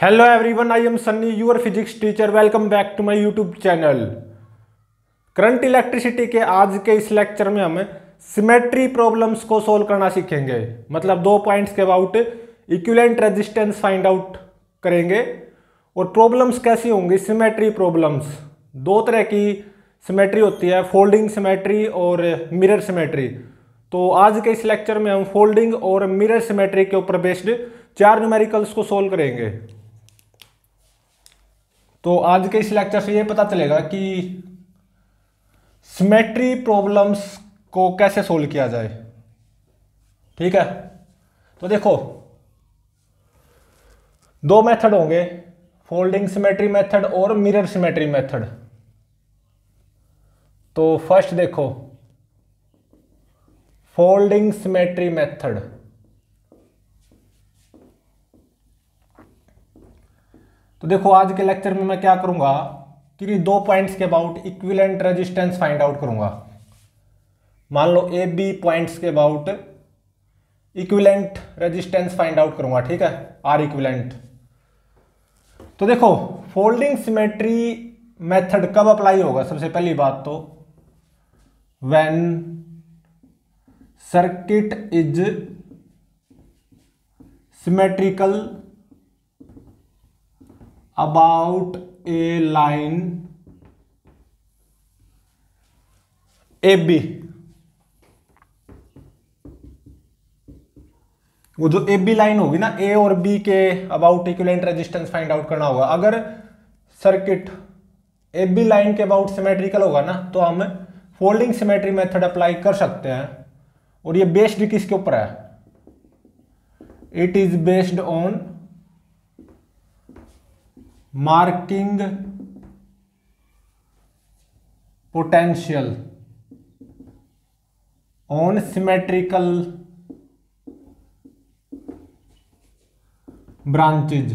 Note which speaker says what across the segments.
Speaker 1: Hello everyone I am Sunny your physics teacher welcome back to my YouTube channel current electricity के आज के इस lecture में हम सिमेट्री प्रॉब्लम्स को सोल्व करना सीखेंगे। मतलब दो पॉइंट्स के about equivalent resistance find out करेंगे। और प्रॉब्लम्स कैसी होंगी? सिमेट्री प्रॉब्लम्स दो तरह की सिमेट्री होती है फोल्डिंग सिमेट्री और मिरर सिमेट्री तो आज के इस लेक्चर में हम फोल्डिंग और मिरर सिमेट्री के ऊपर बेस्ड चार न्यूमेरिकल्स को सोल्व करेंगे। तो आज के इस लेक्चर से ये पता चलेगा कि सिमेट्री प्रॉब्लम्स को कैसे सोल्व किया जाए। ठीक है? तो देखो, दो मेथड होंगे फोल्डिंग सिमेट्री मेथड और मिरर सिमेट्री मेथड तो फ़र्स्ट देखो फोल्डिंग सिमेट्री मेथड तो देखो, आज के लेक्चर में मैं क्या करूँगा? कि दो पॉइंट्स के about equivalent resistance find out करूँगा। मान लो ए बी पॉइंट्स के about equivalent resistance find out करूँगा, ठीक है? आर इक्विलेंट तो देखो फोल्डिंग सिमेट्री मेथड कब अप्लाई होगा? सबसे पहली बात तो when circuit is symmetrical about a line AB वो जो ए बी लाइन होगी ना ए और बी के about equivalent resistance find out करना होगा। अगर सर्किट ए बी लाइन के अबाउट सिमेट्रिकल होगा ना तो हम फोल्डिंग सिमेट्री मेथड अप्लाई कर सकते हैं। और ये बेस्ड किसके ऊपर है? It is based on marking potential on symmetrical branches.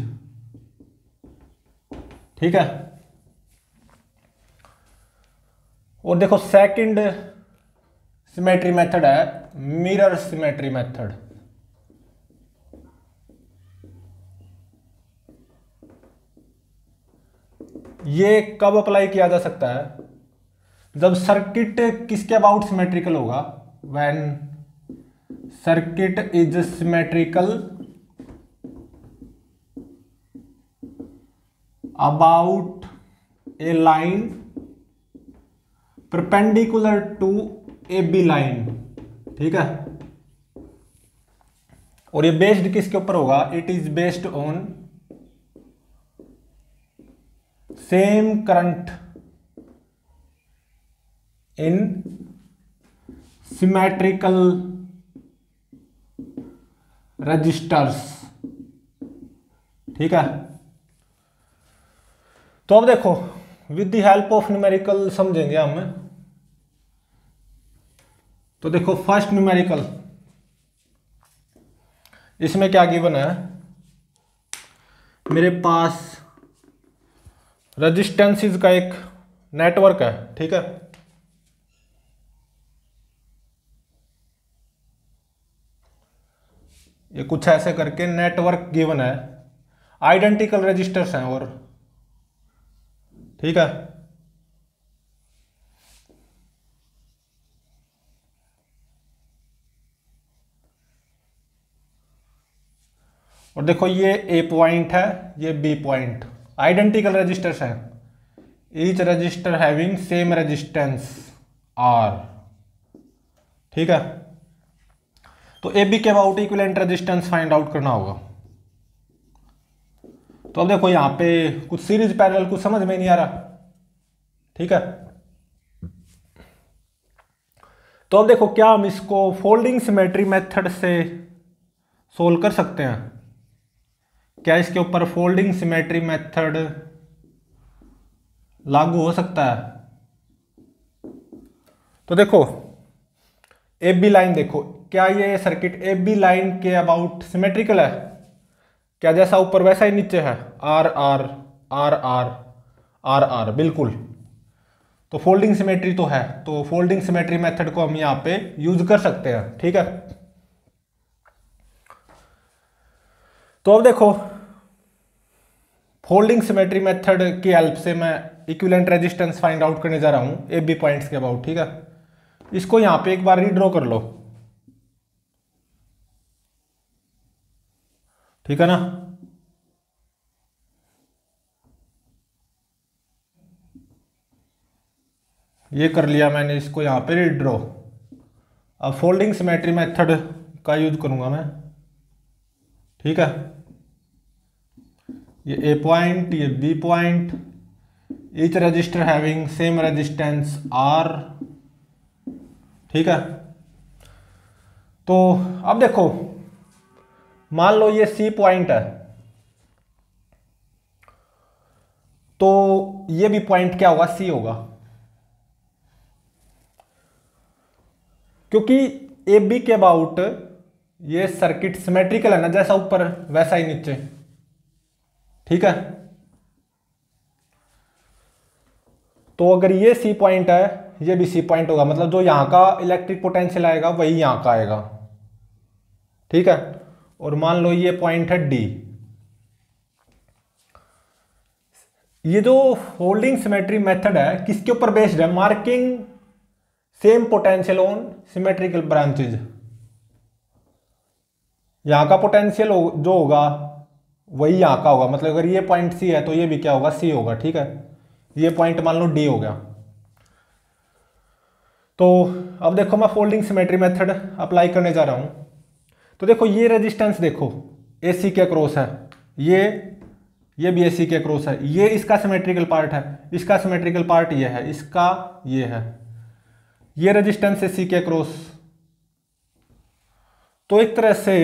Speaker 1: ठीक है? और देखो सेकंड सिमेट्री मेथड है मिरर सिमेट्री मेथड ये कब अप्लाई किया जा सकता है? जब सर्किट किसके अबाउट सिमेट्रिकल होगा? When circuit is symmetrical about a line perpendicular to A B line ठीक है? और ये बेस्ड किसके ऊपर होगा? It is based on same current in symmetrical registers ठीक है? तो अब देखो with the help of numerical समझेंगे हम। तो देखो फ़र्स्ट न्यूमेरिकल इसमें क्या गिवन है? मेरे पास रजिस्टेंसेस का एक नेटवर्क है, ठीक है? ये कुछ ऐसे करके नेटवर्क गिवन है, आइडेंटिकल रजिस्टर्स हैं और, ठीक है? और देखो ये ए पॉइंट है, ये बी पॉइंट आइडेंटिकल रजिस्टर्स हैं। Each resistor having same resistance R ठीक है? तो ए बी के about equivalent resistance find out करना होगा। तो अब देखो यहाँ पे कुछ सीरीज़ पैरेलल कुछ समझ में नहीं आ रहा। ठीक है? तो अब देखो क्या हम इसको फोल्डिंग सिमेट्री मेथड से सोल्व कर सकते हैं। क्या इसके ऊपर फोल्डिंग सिमेट्री मेथड लागू हो सकता है? तो देखो ए बी लाइन देखो। क्या ये सर्किट ए बी लाइन के अबाउट सिमेट्रिकल है? क्या जैसा ऊपर वैसा ही नीचे है? R R R R R R बिल्कुल। तो फोल्डिंग सिमेट्री तो है। तो फोल्डिंग सिमेट्री मेथड को हम यहाँ पे यूज़ कर सकते हैं, ठीक है? तो अब देखो फोल्डिंग सिमेट्री मेथड की हेल्प से मैं इक्विलेंट रेजिस्टेंस फाइंड आउट करने जा रहा हूँ ए बी पॉइंट्स के अबाउट ठीक है? इसको यहाँ पे एक बार रीड्रॉ कर लो। ठीक है ना? ये कर लिया मैंने इसको यहाँ पे रीड्रॉ अब फोल्डिंग सिमेट्री मेथड का यूज़ करूँगा मैं। ठीक है? ये ए पॉइंट ये B point each resistor having same resistance R ठीक है? तो अब देखो, मान लो ये सी पॉइंट है। तो ये भी पॉइंट क्या होगा? सी होगा। क्योंकि ए बी के अबाउट ये सर्किट सिमेट्रिकल है ना, जैसा ऊपर, वैसा ही नीचे। ठीक है? तो अगर ये सी पॉइंट है, ये भी सी पॉइंट होगा। मतलब जो यहाँ का इलेक्ट्रिक पोटेंशियल आएगा, वही यहाँ का आएगा। ठीक है? और मान लो ये पॉइंट है डी ये जो होल्डिंग सिमेट्री मेथड है, किसके ऊपर बेस्ड है? Marking same potential on symmetrical branches यहाँ का पोटेंशियल जो होगा वही यहाँ का होगा। मतलब अगर ये पॉइंट सी है तो ये भी क्या होगा? सी होगा, ठीक है? ये पॉइंट मान लो डी हो गया। तो अब देखो मैं फोल्डिंग सिमेट्री मेथड अप्लाई करने जा रहा हूँ। तो देखो, ये रेजिस्टेंस देखो। ए सी के क्रॉस है। ये ये भी ए सी के क्रॉस है। ये इसका सिमेट्रिकल पार्ट है। इसका सिमेट्रिकल पार्ट ये है। इसका ये है। ये रेजिस्टेंस है सी के क्रॉस तो एक तरह से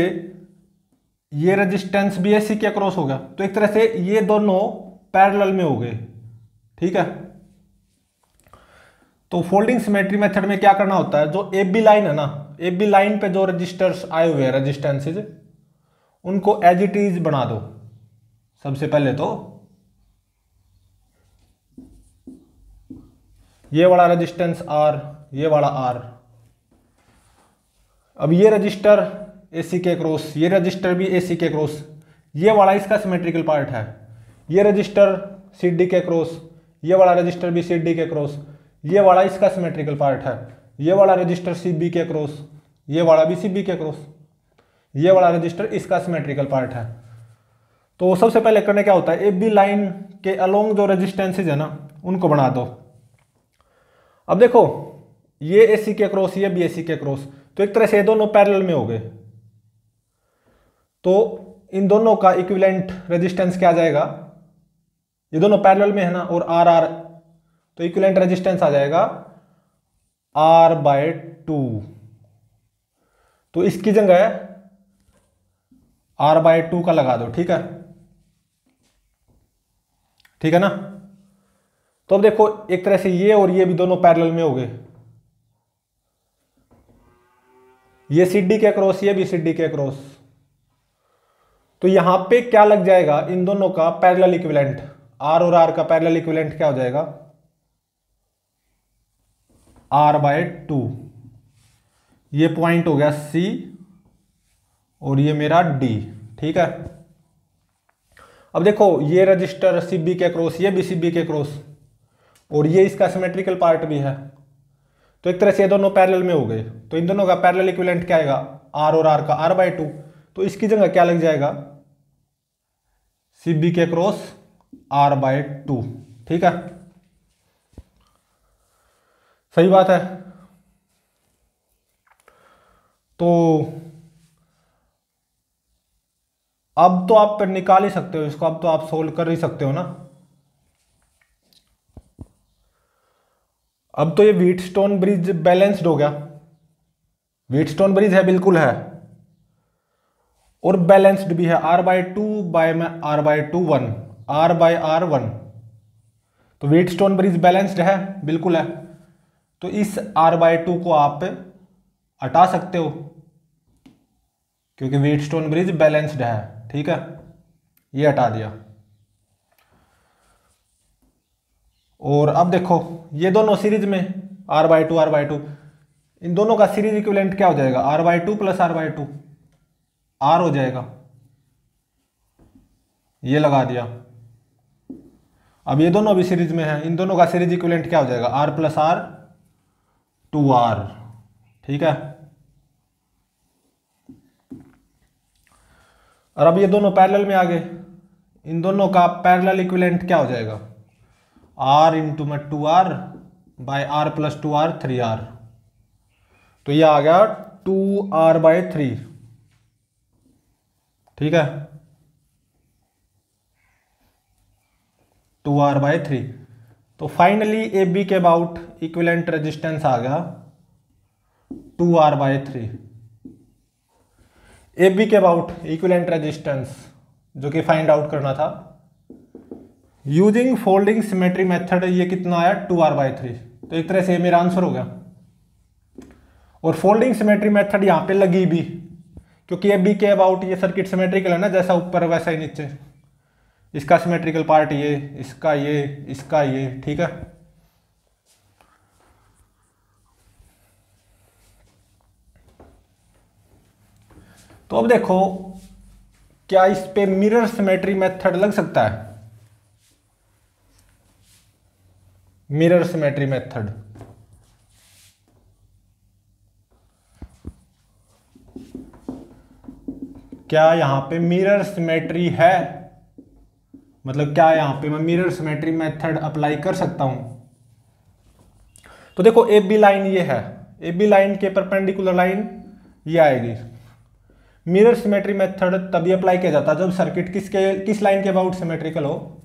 Speaker 1: ये रेजिस्टेंस भी है सी के क्रॉस हो गया तो एक तरह से ये दोनों पैरेलल में हो गए। ठीक है? तो फोल्डिंग सिमेट्री मेथड में क्या करना होता है? जो ए बी लाइन है ना ए बी लाइन पे जो रजिस्टर्स आए हुए हैं रजिस्टेंसेज उनको एज इट इज़ बना दो। सबसे पहले तो ये वाला रजिस्टेंस आर ये वाला आर अब ये रजिस्टर ए सी के क्रॉस ये रजिस्टर भी ए सी के क्रॉस ये वाला इसका सिमेट्रिकल पार्ट है। ये रजिस्टर सी डी के क्रॉस ये वाला रजिस्टर भी सी डी के क्रॉस ये वाला इसका सिमेट्रिकल पार्ट है। ये वाला रजिस्टर सी बी के क्रॉस ये वाला भी सी बी के क्रॉस ये वाला रजिस्टर इसका सिमेट्रिकल पार्ट है। तो सबसे पहले करने क्या होता है? ए बी लाइन के अलोंग जो रजिस्टेंसेज है ना, उनको बना दो। अब देखो, ये ए सी के क्रॉस ये बी ए सी के क्रॉस तो एक तरह से ये दोनों पैरेलल में हो गए। तो इन दोनों का इक्विवेलेंट रेजिस्टेंस क्या आ जाएगा? ये दोनों पैरेलल में है ना, और आर आर तो इक्विवेलेंट रेजिस्टेंस आ जाएगा आर बाय टू तो इसकी जगह आर बाय टू का लगा दो, ठीक है? ठीक है ना? तो अब देखो, एक तरह से ये और ये भी दोनों पैरेलल में हो गए। ये सिड्डी के क्रॉस ये भी सिड्डी के क्रॉस तो यहाँ पे क्या लग जाएगा? इन दोनों का पैरेलल इक्विवेलेंट आर और आर का पैरेलल इक्विवेलेंट क्या हो जाएगा? आर बाय टू ये पॉइंट हो गया सी और ये मेरा डी ठीक है? अब देखो, ये रजिस्टर सी बी के क्रॉस ये भी सी बी के क्रॉस और ये इसका सिमेट्रिकल पार्ट भी है। तो एक तरह से ये दोनों पैरेलल में हो गए। तो इन दोनों का पैरेलल इक्विवेलेंट क्या आएगा? आर और आर का आर बाय टू तो इसकी जगह क्या लग जाएगा? सी बी के क्रॉस आर बाय टू, ठीक है? सही बात है? तो अब तो आप निकाल ही सकते हो, इसको अब तो आप सोल्व कर ही सकते हो ना। अब तो ये व्हीट स्टोन ब्रिज बैलेंस्ड हो गया। व्हीट स्टोन ब्रिज है, बिल्कुल है। और बैलेंस्ड भी है। आर बाय टू बाय में R by two one R by R one तो व्हीट स्टोन ब्रिज बैलेंस्ड है, बिल्कुल है। तो इस आर बाय टू को आप हटा सकते हो, क्योंकि व्हीट स्टोन ब्रिज बैलेंस्ड है, ठीक है? ये हटा दिया। और अब देखो, ये दोनों सीरीज़ में R by two R by two इन दोनों का सीरीज़ इक्विवेलेंट क्या हो जाएगा? R by two plus R by two R हो जाएगा। ये लगा दिया। अब ये दोनों भी सीरीज़ में है। इन दोनों का सीरीज़ इक्विलेंट क्या हो जाएगा? R plus R two R ठीक है? और अब ये दोनों पैरेलल में आ गए। इन दोनों का पैरेलल इक्विलेंट क्या हो जाएगा? आर इंटू में two R by R plus two R three R तो ये आ गया टू आर बाय थ्री ठीक है? टू आर बाय थ्री तो फाइनली ए बी के अबाउट इक्विलेंट रेजिस्टेंस आ गया। Two R by three A B के अबाउट इक्विलेंट रेजिस्टेंस जो कि फाइंड आउट करना था। यूजिंग फोल्डिंग सिमेट्री मेथड ये कितना आया? टू आर बाय थ्री तो एक तरह से मेरा आंसर हो गया। और फोल्डिंग सिमेट्री मेथड यहाँ पे लगी भी। क्योंकि ए बी के अबाउट ये सर्किट सिमेट्रिकल है ना, जैसा ऊपर वैसा ही नीचे। इसका सिमेट्रिकल पार्ट ये, इसका ये इसका ये, ठीक है? तो अब देखो, क्या इस पे मिरर सिमेट्री मेथड लग सकता है? मिरर सिमेट्री मेथड क्या यहाँ पे मिरर सिमेट्री है? मतलब क्या यहाँ पे मैं मिरर सिमेट्री मेथड अप्लाई कर सकता हूँ? तो देखो ए बी लाइन ये है। ए बी लाइन के परपेंडिकुलर लाइन ये आएगी। मिरर सिमेट्री मेथड तभी अप्लाई किया जाता है जब सर्किट किसके, किस लाइन के अबाउट सिमेट्रिकल हो?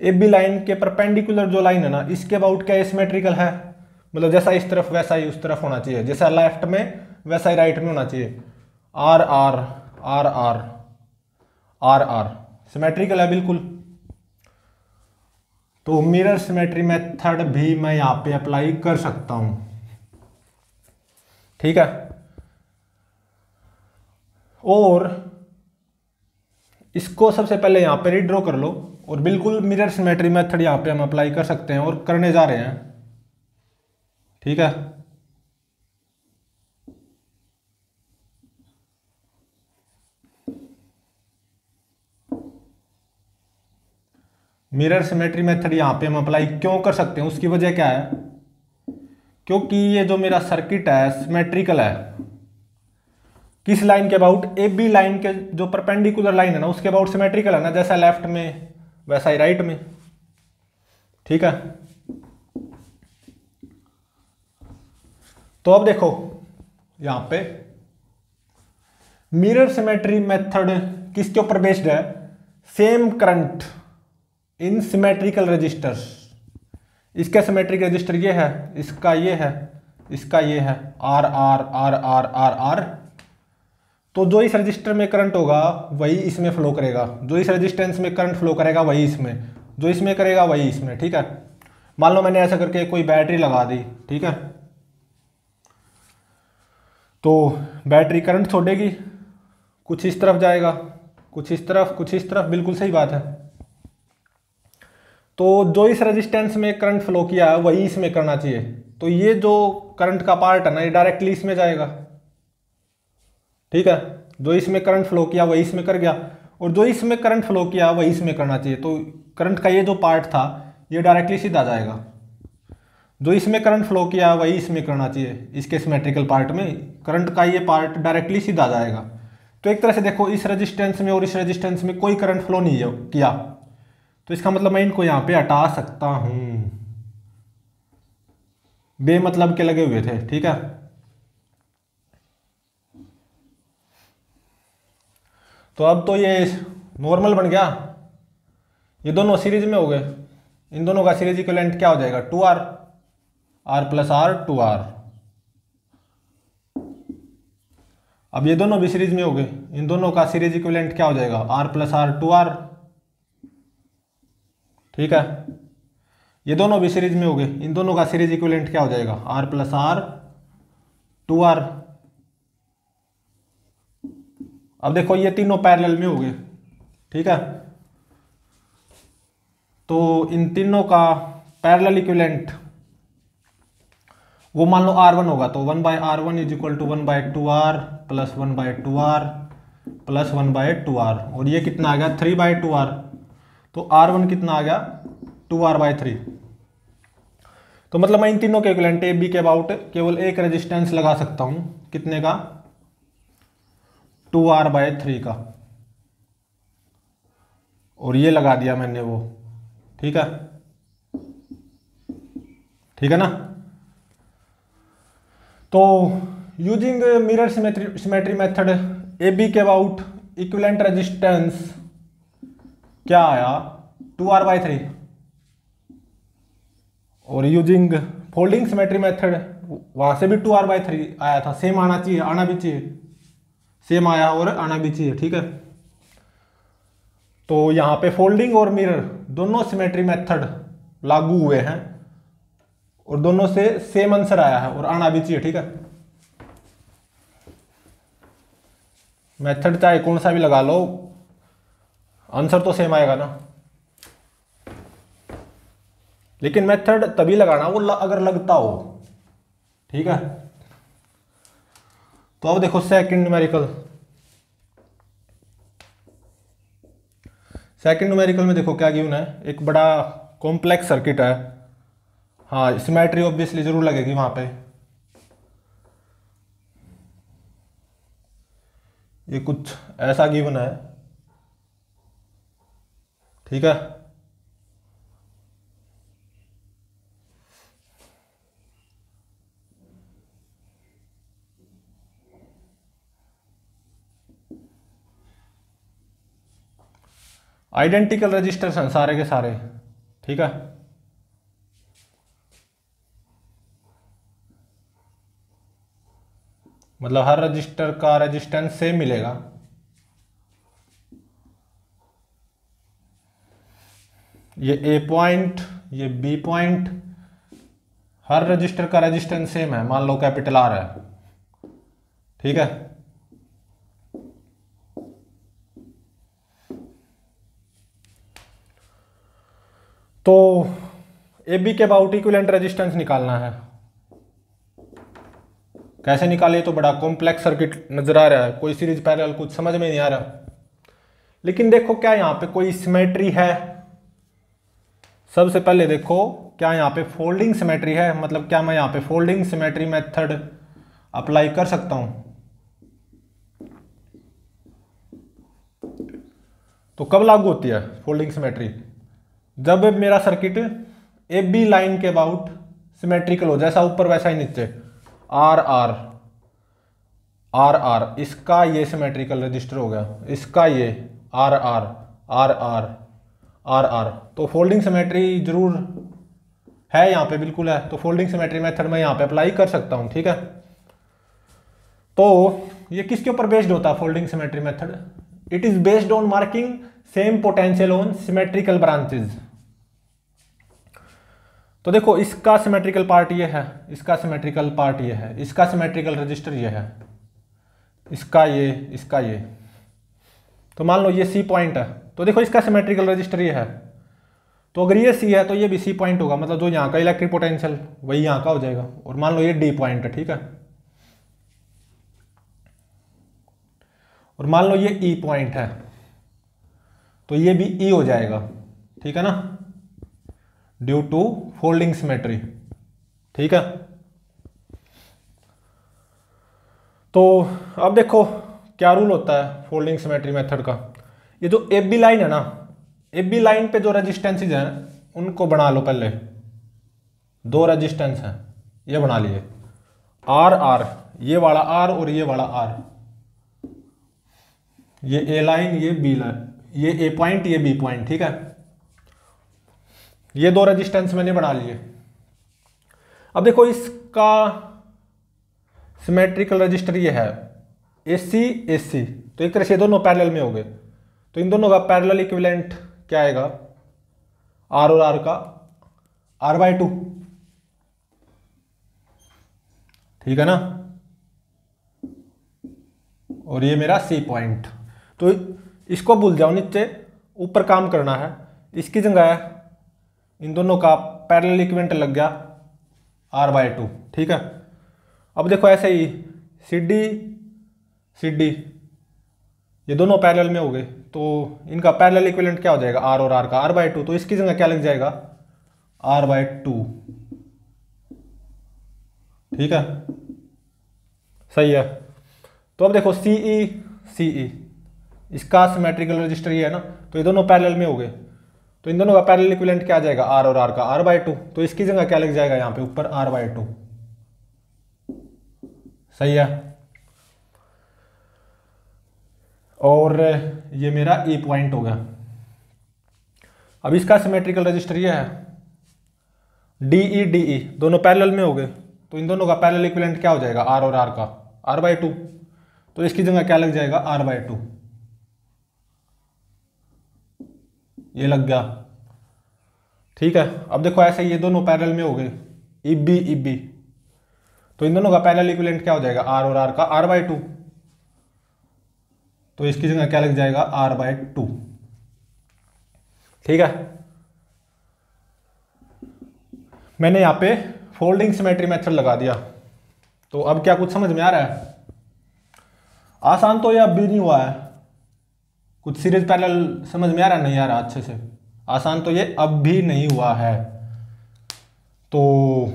Speaker 1: ए बी लाइन के परपेंडिकुलर जो लाइन है ना, इसके अबाउट क्या सिमेट्रिकल है? मतलब जैसा इस तरफ़ वैसा ही उस तरफ़ होना चाहिए। जैसा लेफ़्ट में, वैसा ही राइट में होना चाहिए। R R R R R R symmetrical है बिल्कुल। तो मिरर सिमेट्री मेथड भी मैं यहाँ पे अप्लाई कर सकता हूँ। ठीक है? और इसको सबसे पहले यहाँ पे रिड्रॉ कर लो और बिल्कुल मिरर सिमेट्री मेथड यहाँ पे हम अप्लाई कर सकते हैं और करने जा रहे हैं। ठीक है? मिरर सिमेट्री मेथड यहाँ पे हम अप्लाई क्यों कर सकते हैं? उसकी वजह क्या है? क्योंकि ये जो मेरा सर्किट है सिमेट्रिकल है। किस लाइन के अबाउट ए बी लाइन के जो परपेंडिकुलर लाइन है ना, उसके अबाउट सिमेट्रिकल है ना, जैसा लेफ़्ट में, वैसा ही राइट में। ठीक है? तो अब देखो, यहाँ पे मिरर सिमेट्री मेथड किसके ऊपर बेस्ड है? Same current in symmetrical resistors इसका सिमेट्रिक रजिस्टर ये है, इसका ये है, इसका ये है R R R R R R तो जो इस रजिस्टर में करंट होगा, वही इसमें फ्लो करेगा। जो इस रजिस्टेंस में करंट फ्लो करेगा, वही इसमें। जो इसमें करेगा, वही इसमें, ठीक है? मान लो मैंने ऐसा करके कोई बैटरी लगा दी, ठीक है? तो बैटरी करंट छोड़ेगी, कुछ इस तरफ़ जाएगा, कुछ इस तरफ़, कुछ इस तरफ़, बिल्कुल सही बात है। तो जो इस रेजिस्टेंस में करंट फ्लो किया है, वही इसमें करना चाहिए। तो ये जो करंट का पार्ट है ना, ये डायरेक्टली इसमें जाएगा। ठीक है? जो इसमें करंट फ्लो किया, वही इसमें कर गया। और जो इसमें करंट फ्लो किया, वही इसमें करना चाहिए। तो करंट का ये जो पार्ट था, ये डायरेक्टली सीधा जाएगा। जो इसमें करंट फ्लो किया, वही इसमें करना चाहिए। इसके सिमेट्रिकल पार्ट में करंट का ये पार्ट डायरेक्टली सीधा जाएगा। तो एक तरह से देखो, इस रेजिस्टेंस में और इस रेजिस्टेंस में कोई करंट फ्लो नहीं किया। तो इसका मतलब मैं इनको यहाँ पे हटा सकता हूँ। बेमतलब के लगे हुए थे, ठीक है? तो अब तो ये नॉर्मल बन गया। ये दोनों सीरीज़ में हो गए। इन दोनों का सीरीज़ इक्विवेलेंट क्या हो जाएगा? Two R R plus R two R अब ये दोनों भी सीरीज़ में हो गए। इन दोनों का सीरीज़ इक्विवेलेंट क्या हो जाएगा? R plus R two R ठीक है? ये दोनों भी सीरीज़ में हो गए। इन दोनों का सीरीज़ इक्विलेंट क्या हो जाएगा? R plus R two R अब देखो, ये तीनों पैरेलल में हो गए। ठीक है? तो इन तीनों का पैरेलल इक्विवेलेंट वो मान लो आर वन होगा तो one by R one is equal to one by two R plus one by two R plus one by two R और ये कितना आ गया? थ्री बाय टू आर तो आर वन कितना आ गया? टू आर बाय थ्री तो मतलब मैं इन तीनों के इक्वलेंट ए बी के अबाउट केवल एक रेजिस्टेंस लगा सकता हूँ। कितने का? टू आर बाय थ्री का। और ये लगा दिया मैंने वो। ठीक है? ठीक है ना? तो using mirror symmetry symmetry method A B के अबाउट इक्विलेंट रेजिस्टेंस क्या आया? टू आर बाई थ्री और यूजिंग फोल्डिंग सिमेट्री मेथड वहाँ से भी टू आर बाई थ्री आया था। सेम आना चाहिए, आना भी चाहिए। सेम आया और आना भी चाहिए, ठीक है? तो यहाँ पे फोल्डिंग और मिरर दोनों सिमेट्री मेथड लागू हुए हैं और दोनों से सेम आंसर आया है और आना भी चाहिए, ठीक है? मेथड चाहे कौन सा भी लगा लो आंसर तो सेम आएगा ना। लेकिन मेथड तभी लगाना वो अगर लगता हो। ठीक है? तो अब देखो सेकंड न्यूमेरिकल सेकंड न्यूमेरिकल में देखो क्या गिवन है। एक बड़ा कॉम्प्लेक्स सर्किट है। हाँ सिमेट्री ऑब्वियसली ज़रूर लगेगी वहाँ पे। ये कुछ ऐसा गिवन है। ठीक है? आइडेंटिकल रजिस्टर्स हैं सारे के सारे, ठीक है? मतलब हर रजिस्टर का रेजिस्टेंस सेम मिलेगा। ये ए पॉइंट ये बी पॉइंट हर रजिस्टर का रेजिस्टेंस सेम है। मान लो कैपिटल आर है। ठीक है? तो ए बी के अबाउट इक्विलेंट रेजिस्टेंस निकालना है। कैसे निकाले तो बड़ा कॉम्प्लेक्स सर्किट नज़र आ रहा है। कोई सीरीज़ पैरेलल कुछ समझ में नहीं आ रहा। लेकिन देखो क्या यहाँ पे कोई सिमेट्री है? सबसे पहले देखो, क्या यहाँ पे फोल्डिंग सिमेट्री है? मतलब क्या मैं यहाँ पे फोल्डिंग सिमेट्री मेथड अप्लाई कर सकता हूँ? तो कब लागू होती है फोल्डिंग सिमेट्री जब मेरा सर्किट ए बी लाइन के अबाउट सिमेट्रिकल हो, जैसा ऊपर वैसा ही नीचे। आर आर आर आर इसका ये सिमेट्रिकल रजिस्टर हो गया। इसका ये R R R R R R. तो फोल्डिंग सिमेट्री ज़रूर है यहाँ पे, बिल्कुल है। तो फोल्डिंग सिमेट्री मेथड मैं यहाँ पे अप्लाई कर सकता हूँ, ठीक है? तो ये किसके ऊपर बेस्ड होता है folding symmetry method it is based on marking same potential on symmetrical branches तो देखो, इसका सिमेट्रिकल पार्ट ये है, इसका सिमेट्रिकल पार्ट ये है, इसका सिमेट्रिकल रजिस्टर ये है, इसका ये इसका ये। तो मान लो ये सी पॉइंट है। तो देखो इसका सिमेट्रिकल रजिस्टर ये है। तो अगर ये सी है तो ये भी सी पॉइंट होगा मतलब जो यहाँ का इलेक्ट्रिक पोटेंशियल वही यहाँ का हो जाएगा। और मान लो ये डी पॉइंट है, ठीक है? और मान लो ये ई e पॉइंट है तो ये भी ई e हो जाएगा, ठीक है ना? ड्यू टू फोल्डिंग सिमेट्री ठीक है? तो अब देखो क्या रूल होता है फोल्डिंग सिमेट्री मेथड का। ये जो ए बी लाइन है ना ए बी लाइन पे जो रेजिस्टेंसेज हैं, उनको बना लो पहले। दो रेजिस्टेंस हैं, ये बना लिए। आर आर ये वाला आर और ये वाला आर ये ए लाइन ये बी लाइन ये ए पॉइंट ये बी पॉइंट ठीक है? ये दो रेजिस्टेंस मैंने बना लिए। अब देखो, इसका सिमेट्रिकल रजिस्टर ये है। ए सी ए सी तो एक तरह से दोनों पैरेलल में हो गए। तो इन दोनों का पैरेलल इक्विवेलेंट क्या आएगा? आर और आर का। आर बाई टू ठीक है ना? और ये मेरा सी पॉइंट तो इसको भूल जाओ, नीचे ऊपर काम करना है। इसकी जगह इन दोनों का पैरेलल इक्वेंट लग गया आर बाय टू ठीक है? अब देखो ऐसे ही सी डी सी डी ये दोनों पैरेलल में हो गए। तो इनका पैरेलल इक्विवेलेंट क्या हो जाएगा? आर और आर का। आर बाय टू तो इसकी जगह क्या लग जाएगा? आर बाय टू ठीक है? सही है। तो अब देखो सी ई सी ई इसका सिमेट्रिकल रजिस्टर ये है ना तो ये दोनों पैरेलल में हो गए। तो इन दोनों का पैरेलल इक्विवेलेंट क्या आ जाएगा? आर और आर का। आर बाय टू तो इसकी जगह क्या लग जाएगा यहाँ पे? ऊपर आर बाय टू सही है? और ये मेरा e पॉइंट हो गया अब इसका सिमेट्रिकल रजिस्टर ये है। डी ई डी ई दोनों पैरेलल में हो गए। तो इन दोनों का पैरेलल इक्विवेलेंट क्या हो जाएगा? आर और आर का। आर बाय टू तो इसकी जगह क्या लग जाएगा? आर बाय टू ये लग गया। ठीक है? अब देखो, ऐसे ये दोनों पैरेलल में हो गए। इबी इबी तो इन दोनों का पैरेलल इक्विवेलेंट क्या हो जाएगा? आर और आर का। आर बाय टू तो इसकी जगह क्या लग जाएगा? आर बाय टू ठीक है? मैंने यहाँ पे फोल्डिंग सिमेट्री मेथड लगा दिया। तो अब क्या कुछ समझ में आ रहा है? आसान तो ये अब भी नहीं हुआ है। कुछ सीरीज़ पैरेलल समझ में आ रहा नहीं आ रहा अच्छे से। आसान तो ये अब भी नहीं हुआ है। तो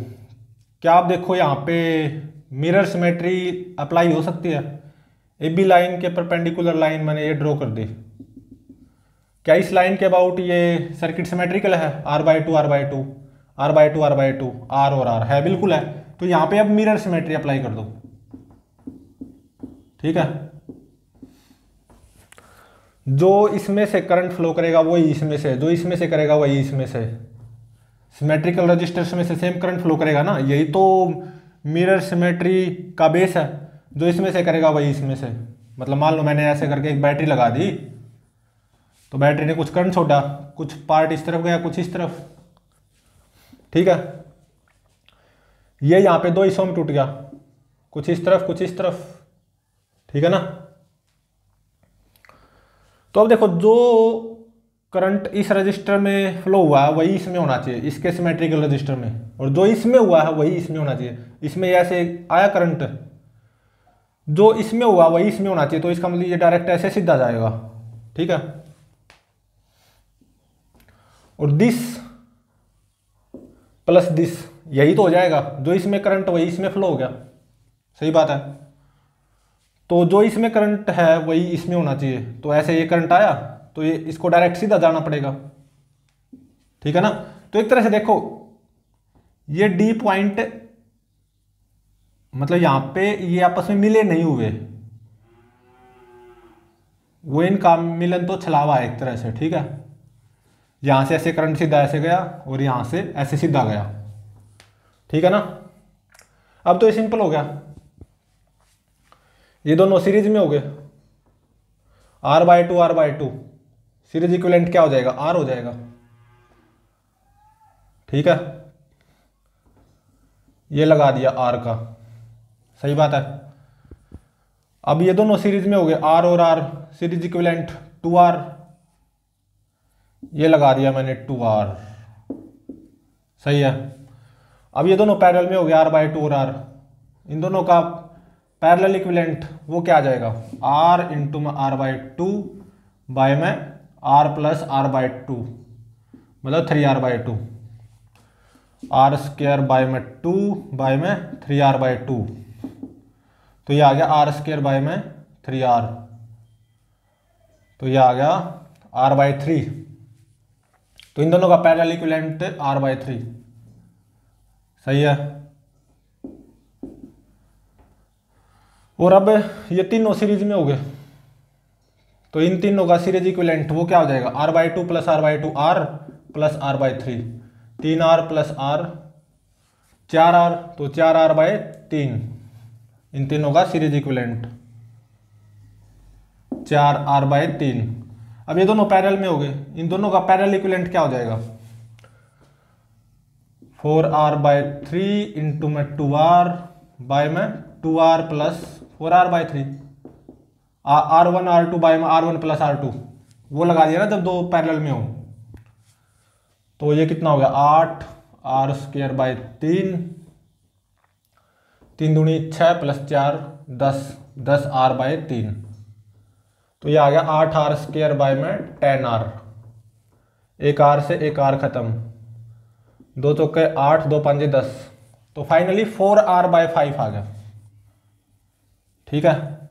Speaker 1: क्या आप देखो यहाँ पे मिरर सिमेट्री अप्लाई हो सकती है? ए बी लाइन के परपेंडिकुलर लाइन मैंने ये ड्रॉ कर दी। क्या इस लाइन के अबाउट ये सर्किट सिमेट्रिकल है? R by two R by two R by two R by two R और आर है, बिल्कुल है। तो यहाँ पे अब मिरर सिमेट्री अप्लाई कर दो। ठीक है? जो इसमें से करंट फ्लो करेगा वही इसमें से, जो इसमें से करेगा वही इसमें से। सिमेट्रिकल रजिस्टर्स में से सेम करंट फ्लो करेगा ना? यही तो मिरर सिमेट्री का बेस है। जो इसमें से करेगा, वही इसमें से। मतलब मान लो मैंने ऐसे करके एक बैटरी लगा दी तो बैटरी ने कुछ करंट छोड़ा, कुछ पार्ट इस तरफ़ गया, कुछ इस तरफ़। ठीक है? ये यहाँ पे दो हिस्सों में टूट गया। कुछ इस तरफ़, कुछ इस तरफ़। ठीक है ना? तो अब देखो, जो करंट इस रजिस्टर में फ्लो हुआ है, वही इसमें होना चाहिए, इसके सिमेट्रिकल रजिस्टर में। और जो इसमें हुआ है, वही इसमें होना चाहिए। इसमें ऐसे आया करंट। जो इसमें हुआ, वही इसमें होना चाहिए। तो इसका मतलब ये डायरेक्ट ऐसे सीधा जाएगा। ठीक है? और दिस प्लस दिस यही तो हो जाएगा। जो इसमें करंट वही इसमें फ्लो हो गया। सही बात है? तो जो इसमें करंट है, वही इसमें होना चाहिए। तो ऐसे ये करंट आया तो ये इसको डायरेक्ट सीधा जाना पड़ेगा। ठीक है ना? तो एक तरह से देखो, ये डी पॉइंट मतलब यहाँ पे ये आपस में मिले नहीं हुए। वो इनका मिलन तो छलावा है एक तरह से, ठीक है? यहाँ से ऐसे करंट सीधा ऐसे गया और यहाँ से ऐसे सीधा गया। ठीक है ना? अब तो ये सिंपल हो गया। ये दोनों सीरीज़ में हो गए। R by two R by two series equivalent क्या हो जाएगा? आर हो जाएगा। ठीक है? ये लगा दिया आर का। सही बात है। अब ये दोनों सीरीज़ में हो गए। आर और R series equivalent two R ये लगा दिया मैंने टू आर सही है। अब ये दोनों पैरेलल में हो गया आर बाय टू और आर इन दोनों का पैरेलल इक्विवेलेंट वो क्या आ जाएगा? आर इंटू में आर बाय टू बाय में R plus R by two मतलब three R by two R square by में टू बाय में थ्री आर बाय टू तो ये आ गया आर स्क्र बाय में थ्री आर तो ये आ गया आर बाय थ्री तो इन दोनों का parallel equivalent R by three सही है? और अब ये तीनों सीरीज़ में हो गए। तो इन तीनों का सीरीज़ इक्विवेलेंट वो क्या हो जाएगा? R by two plus R by two R plus R by three तीन आर प्लस आर चार आर तो चार आर बाय तीन. इन तीनों का सीरीज़ इक्विलेंट चार आर बाय तीन। अब ये दोनों पैरल में हो गए। इन दोनों का पैरल इक्विलेंट क्या हो जाएगा? Four R by three into में टू आर बाय में two R plus four R by three. R one, R two by में R one plus R two. वो लगा दिया ना जब दो पैरेलल में हो। तो ये कितना हो गया? आठ आर स्क्र बाय तीन तीन दूनी छः प्लस चार, दस दस आर बाय तीन। तो ये आ गया आठ आर स्क्र बाय में टेन आर। एक आर से एक आर खत्म। दो चौके आठ, दो पांजे दस। तो finally four R by five आ गया। ठीक है?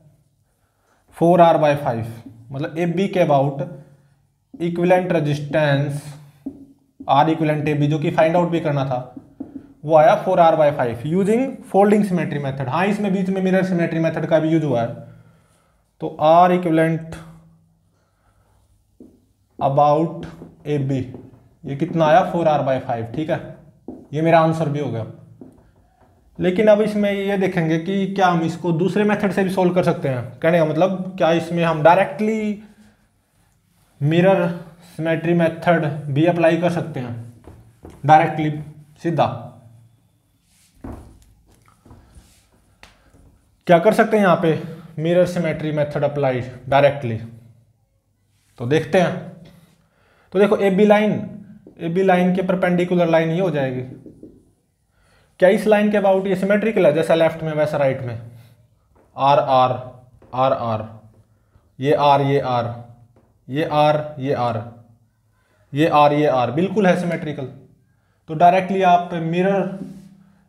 Speaker 1: फोर आर बाय फाइव मतलब ए बी के about equivalent resistance R equivalent A B, जो कि फाइंड आउट भी करना था। वो आया four R by five using folding symmetry method हाँ इसमें बीच में मिरर सिमेट्री मेथड का भी यूज़ हुआ है। तो R equivalent about A B ये कितना आया? फोर आर बाय फाइव ठीक है? ये मेरा आंसर भी हो गया। लेकिन अब इसमें ये देखेंगे कि क्या हम इसको दूसरे मेथड से भी सोल्व कर सकते हैं। कहने का मतलब क्या इसमें हम डायरेक्टली मिरर सिमेट्री मेथड भी अप्लाई कर सकते हैं? डायरेक्टली सीधा। क्या कर सकते हैं यहाँ पे? Mirror symmetry method apply directly तो देखते हैं। तो देखो A B line A B line के परपेंडिकुलर लाइन ये हो जाएगी। क्या इस लाइन के अबाउट ये सिमेट्रिकल है? जैसा लेफ़्ट में, वैसा राइट में। आर आर आर आर ये आर ये आर ये आर ये आर ये आर ये आर बिल्कुल है सिमेट्रिकल तो डायरेक्टली आप मिरर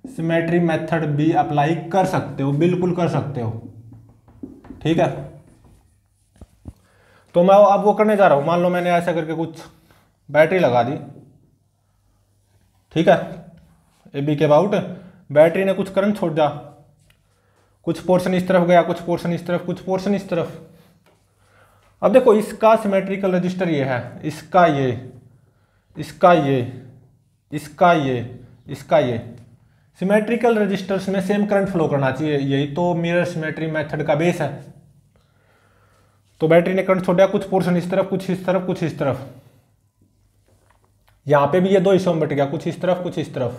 Speaker 1: सिमेट्री मेथड भी अप्लाई कर सकते हो, बिल्कुल कर सकते हो। ठीक है? तो मैं अब वो करने जा रहा हूँ। मान लो मैंने ऐसा करके कुछ बैटरी लगा दी। ठीक है? ए बी के अबाउट बैटरी ने कुछ करंट छोड़ दिया। कुछ पोर्शन इस तरफ़ गया, कुछ पोर्शन इस तरफ़, कुछ पोर्शन इस तरफ़। अब देखो, इसका सिमेट्रिकल रजिस्टर ये है। इसका ये इसका ये इसका ये इसका ये। सिमेट्रिकल रजिस्टर्स में सेम करंट फ्लो करना चाहिए। यही तो मिरर सिमेट्री मेथड का बेस है। तो बैटरी ने करंट छोड़ा कुछ पोर्शन इस तरफ़, कुछ इस तरफ़, कुछ इस तरफ़। यहाँ पे भी ये दो हिस्सों में बट गया, कुछ इस तरफ़, कुछ इस तरफ़।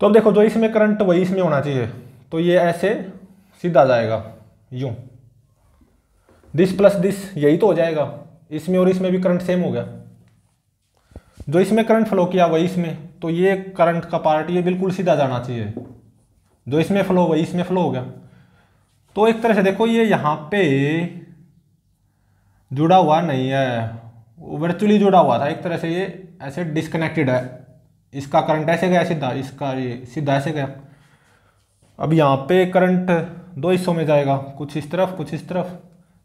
Speaker 1: तो अब देखो, जो इसमें करंट वही इसमें होना चाहिए। तो ये ऐसे सीधा जाएगा, यूँ। दिस प्लस दिस यही तो हो जाएगा। इसमें और इसमें भी करंट सेम हो गया। जो इसमें करंट फ्लो किया, वही इसमें। तो ये करंट का पार्ट ये बिल्कुल सीधा जाना चाहिए। जो इसमें फ्लो वही इसमें फ्लो हो गया। तो एक तरह से देखो, ये यहाँ पे जुड़ा हुआ नहीं है। वर्चुअली जुड़ा हुआ था, एक तरह से ये ऐसे डिस्कनेक्टेड है। इसका करंट ऐसे गया, सीधा। इसका ये सीधा ऐसे गया। अब यहाँ पे करंट दो हिस्सों में जाएगा। कुछ इस तरफ़, कुछ इस तरफ़।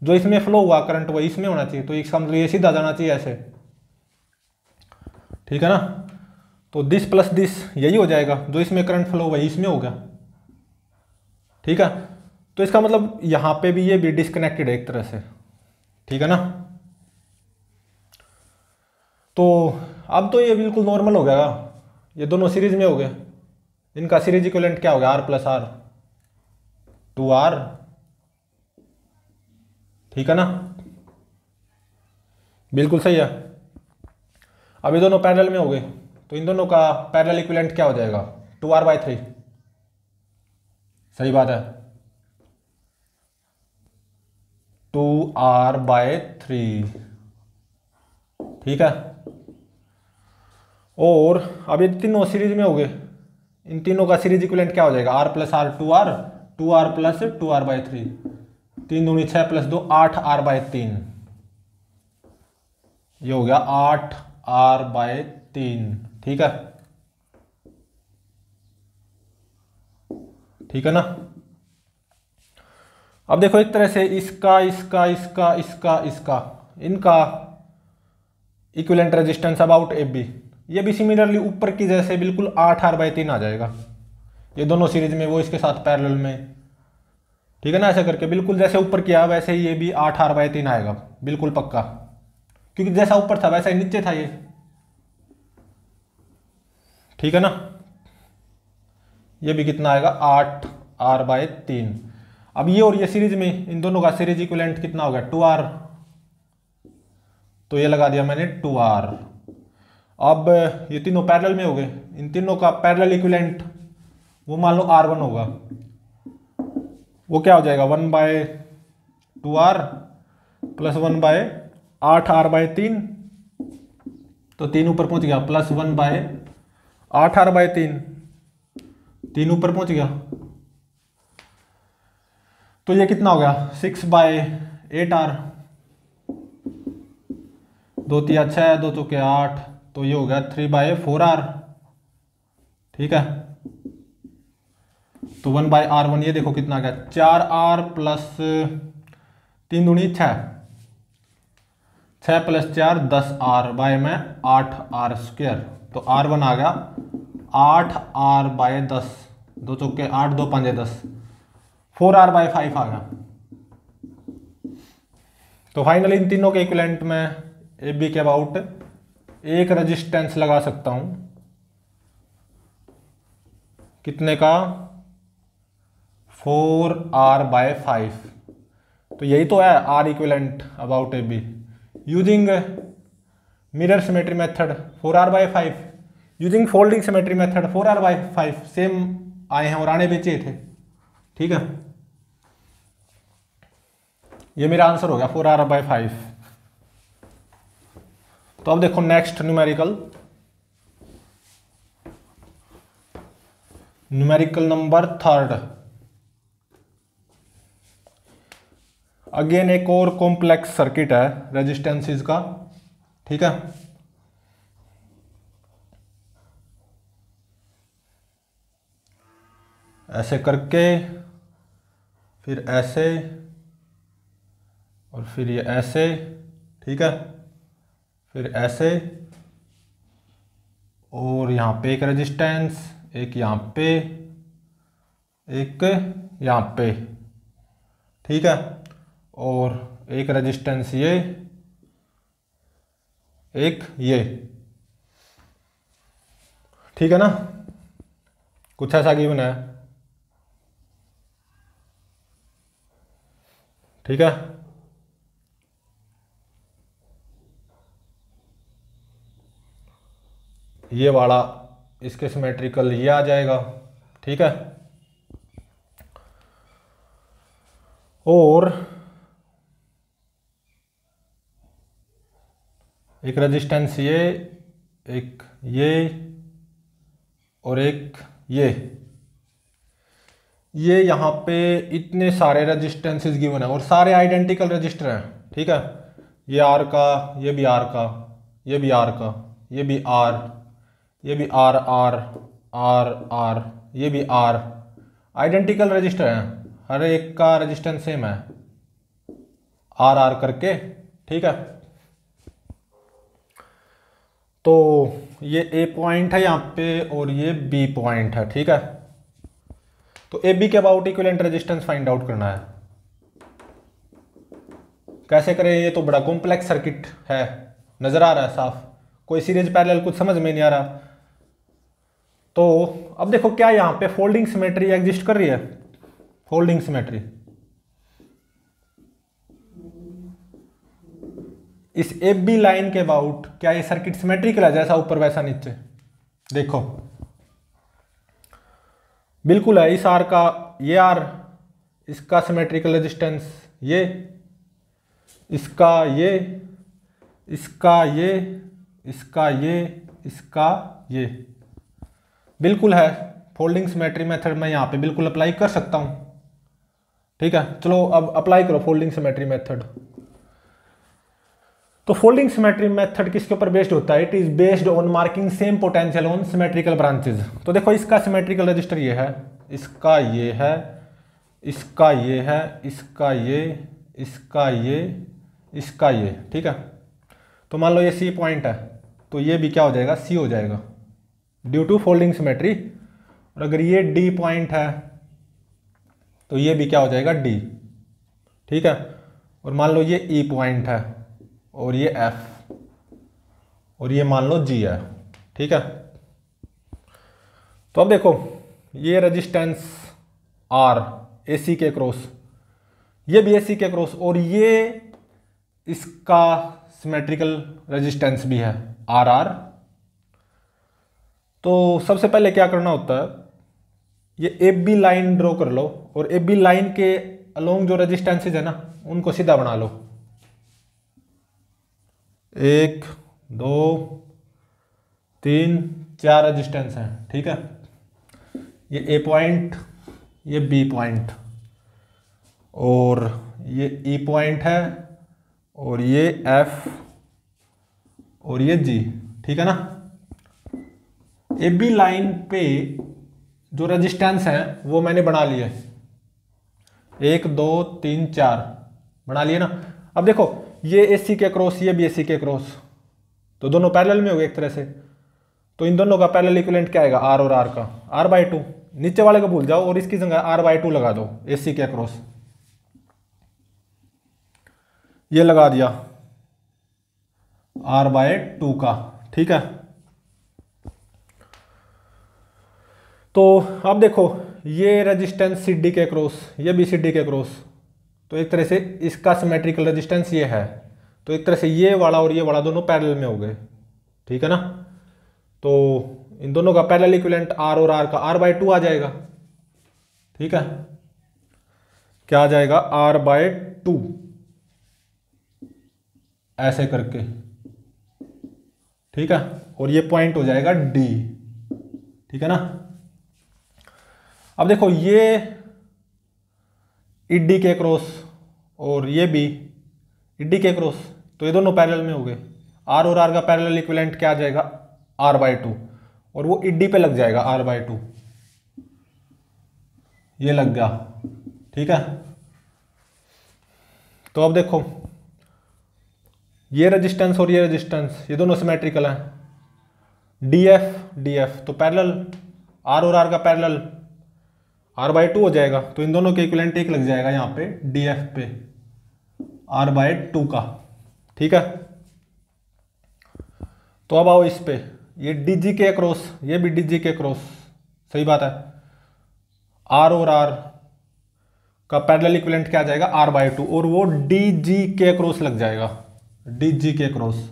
Speaker 1: जो इसमें फ्लो हुआ करंट वही इसमें होना चाहिए। तो इसका मतलब ये सीधा जाना चाहिए ऐसे। ठीक है ना? तो दिस प्लस दिस यही हो जाएगा। जो इसमें करंट फ्लो वही इसमें हो गया। ठीक है? तो इसका मतलब यहाँ पे भी ये भी डिस्कनेक्टेड है एक तरह से। ठीक है ना? तो अब तो ये बिल्कुल नॉर्मल हो गया। ये दोनों सीरीज़ में हो गए। इनका सीरीज़ इक्वलेंट क्या हो गया? R plus R two R ठीक है ना? बिल्कुल सही है। अब ये दोनों पैरल में हो गए। तो इन दोनों का पैरल इक्विलेंट क्या हो जाएगा? Two R by three. सही बात है। Two R by three. ठीक है। और अब ये तीनों सीरीज़ में हो गए। इन तीनों का सीरीज़ इक्विलेंट क्या हो जाएगा? R plus R two R two R plus two R by three तीन दूनी छः प्लस दो आठ आर बाय तीन। ये हो गया आठ आर बाय तीन, ठीक है? ठीक है ना? अब देखो एक तरह से इसका इसका इसका इसका इसका, इनका equivalent resistance about A B ये भी सिमिलरली ऊपर की जैसे बिल्कुल आठ आर बाय तीन आ जाएगा। ये दोनों सीरीज़ में, वो इसके साथ पैरेलल में। ठीक है ना? ऐसे करके बिल्कुल जैसे ऊपर किया, वैसे ही ये भी आठ आर बाय तीन आएगा। बिल्कुल पक्का। क्योंकि जैसा ऊपर था, वैसा ही नीचे था ये। ठीक है ना? ये भी कितना आएगा? आठ, आर बाय तीन। अब ये और ये सीरीज़ में, इन दोनों का सीरीज़ इक्विलेंट कितना हो गया टू आर। तो ये लगा दिया मैंने टू आर। अब ये तीनों पैरेलल में हो गए। इन तीनों का पैरेलल इक्विलेंट वो मान लो आर वन होगा। वो क्या हो जाएगा? One by two R plus one by आठ आर बाय तीन। तो तीन ऊपर पहुँच गया प्लस वन बाय आठ आर बाय तीन। तीन ऊपर पहुँच गया। तो ये कितना हो गया? सिक्स बाय एट आर दो तिया छः दो चौके आठ तो ये हो गया थ्री बाय फोर आर ठीक है? तो वन बाय आर वन ये देखो कितना आ गया। चार आर प्लस तीन दूनी छः छः प्लस चार, दस आर बाय में आठ आर स्क्वेयर तो आर वन आ गया। आठ आर बाय दस. दो चौके, आठ, दो, पाँच, दस. फोर आर बाय फाइव आ गया। तो फाइनली इन तीनों के इक्वलेंट में ए बी के अबाउट एक रेजिस्टेंस लगा सकता हूँ। कितने का? फोर आर बाय फाइव तो यही तो है R equivalent about A B using mirror symmetry method four R by five using folding symmetry method four R by five same आए हैं और आने भी चाहिए थे। ठीक है? ये मेरा आंसर हो गया फोर आर बाय फाइव तो अब देखो next numerical numerical number third again एक और कॉम्प्लेक्स सर्किट है रेजिस्टेंसेस का। ठीक है? ऐसे करके, फिर ऐसे, और फिर ये ऐसे, ठीक है? फिर ऐसे, और यहाँ पे एक रेजिस्टेंस एक यहाँ पे, एक यहाँ पे, ठीक है? और एक रेजिस्टेंस ये, एक ये। ठीक है ना? कुछ ऐसा गिवन है। ठीक है? ये वाला, इसके सिमेट्रिकल ये आ जाएगा। ठीक है? और एक रेजिस्टेंस ये, एक ये और एक ये। ये यहाँ पे इतने सारे रजिस्टेंसेस गिवन है और सारे आइडेंटिकल रजिस्टर हैं, ठीक है? ये आर का, ये भी आर का, ये भी आर का, ये भी आर ये भी आर आर आर आर ये भी आर आइडेंटिकल रजिस्टर हैं, हर एक का रजिस्टेंस सेम है। आर आर करके, ठीक है? तो ये ए पॉइंट है यहाँ पे और ये बी पॉइंट है, ठीक है? तो ए बी के about equivalent resistance find out करना है। कैसे करें ये? तो बड़ा कॉम्प्लेक्स सर्किट है। नज़र आ रहा है साफ़। कोई सीरीज़ पैरेलल कुछ समझ में नहीं आ रहा। तो अब देखो क्या यहाँ पे फोल्डिंग सिमेट्री एग्जिस्ट कर रही है। फोल्डिंग सिमेट्री इस ए बी लाइन के अबाउट क्या ये सर्किट सिमेट्रिकल है? जैसा ऊपर वैसा नीचे। देखो। बिल्कुल है, इस आर का, ये आर इसका सिमेट्रिकल रेजिस्टेंस ये, इसका ये इसका ये इसका ये इसका ये। बिल्कुल है फोल्डिंग सिमेट्री मेथड मैं यहाँ पे बिल्कुल अप्लाई कर सकता हूँ। ठीक है? चलो, अब अप्लाई करो फोल्डिंग सिमेट्री मेथड तो फोल्डिंग सिमेट्री मेथड किसके ऊपर बेस्ड होता है? It is based on marking same potential on symmetrical branches तो देखो, इसका सिमेट्रिकल रजिस्टर ये है, इसका ये है, इसका ये है, इसका ये इसका ये इसका ये, ठीक है? तो मान लो ये सी पॉइंट है तो ये भी क्या हो जाएगा? सी हो जाएगा। ड्यू टू फोल्डिंग सिमेट्री और अगर ये डी पॉइंट है तो ये भी क्या हो जाएगा? डी ठीक है? और मान लो ये ई e पॉइंट है और ये एफ़ और ये मान लो जी है, ठीक है? तो अब देखो, ये रेजिस्टेंस आर एसी के क्रॉस ये भी एसी के क्रॉस और ये इसका सिमेट्रिकल रेजिस्टेंस भी है आर आर तो सबसे पहले क्या करना होता है, ये ए बी लाइन ड्रॉ कर लो और ए बी लाइन के अलोंग जो रेजिस्टेंसेज है ना, उनको सीधा बना लो। एक, दो, तीन, चार रेजिस्टेंस हैं, ठीक है? ये ए पॉइंट ये बी पॉइंट और ये ई e पॉइंट है, और ये एफ़ और ये जी ठीक है ना? ए बी लाइन पे जो रेजिस्टेंस है, वो मैंने बना लिया एक, दो, तीन, चार, बना लिए ना? अब देखो ये ए सी के क्रॉस ये भी ए सी के क्रॉस तो दोनों पैरेलल में हो गए एक तरह से। तो इन दोनों का पैरेलल इक्विवेलेंट क्या आएगा? आर और आर का। आर बाई टू नीचे वाले को भूल जाओ और इसकी जगह आर बाई टू लगा दो ए सी के क्रॉस ये लगा दिया। आर बाय टू का। ठीक है? तो अब देखो, ये रेजिस्टेंस सी डी के क्रॉस ये भी सी डी के क्रॉस तो एक तरह से इसका सिमेट्रिकल रेजिस्टेंस ये है। तो एक तरह से ये वाला और ये वाला दोनों पैरेलल में हो गए। ठीक है ना? तो इन दोनों का पैरेलल इक्विवेलेंट आर और आर का आर बाय टू आ जाएगा। ठीक है? क्या आ जाएगा? आर बाय टू ऐसे करके। ठीक है? और ये पॉइंट हो जाएगा डी ठीक है ना? अब देखो, ये इड्डी के क्रॉस और ये भी इड्डी के क्रॉस तो ये दोनों पैरेलल में हो गए। आर और आर का पैरेलल इक्विवेलेंट क्या आ जाएगा? आर बाई टू और वो इड्डी पे लग जाएगा आर बाई टू ये लग गया, ठीक है? तो अब देखो, ये रेजिस्टेंस और ये रेजिस्टेंस ये दोनों सिमेट्रिकल हैं। डी एफ़ डी एफ़ तो पैरेलल आर और आर का पैरेलल आर बाई टू हो जाएगा। तो इन दोनों के इक्विवेलेंट एक लग जाएगा यहाँ पे डी एफ़ पे। आर बाय टू का। ठीक है? तो अब आओ इस पे। ये डी जी के क्रॉस ये भी डी जी के क्रॉस सही बात है? आर और आर का पैरेलल इक्विवेलेंट क्या आ जाएगा? आर बाय टू और वो डी जी के क्रॉस लग जाएगा। डी जी के क्रॉस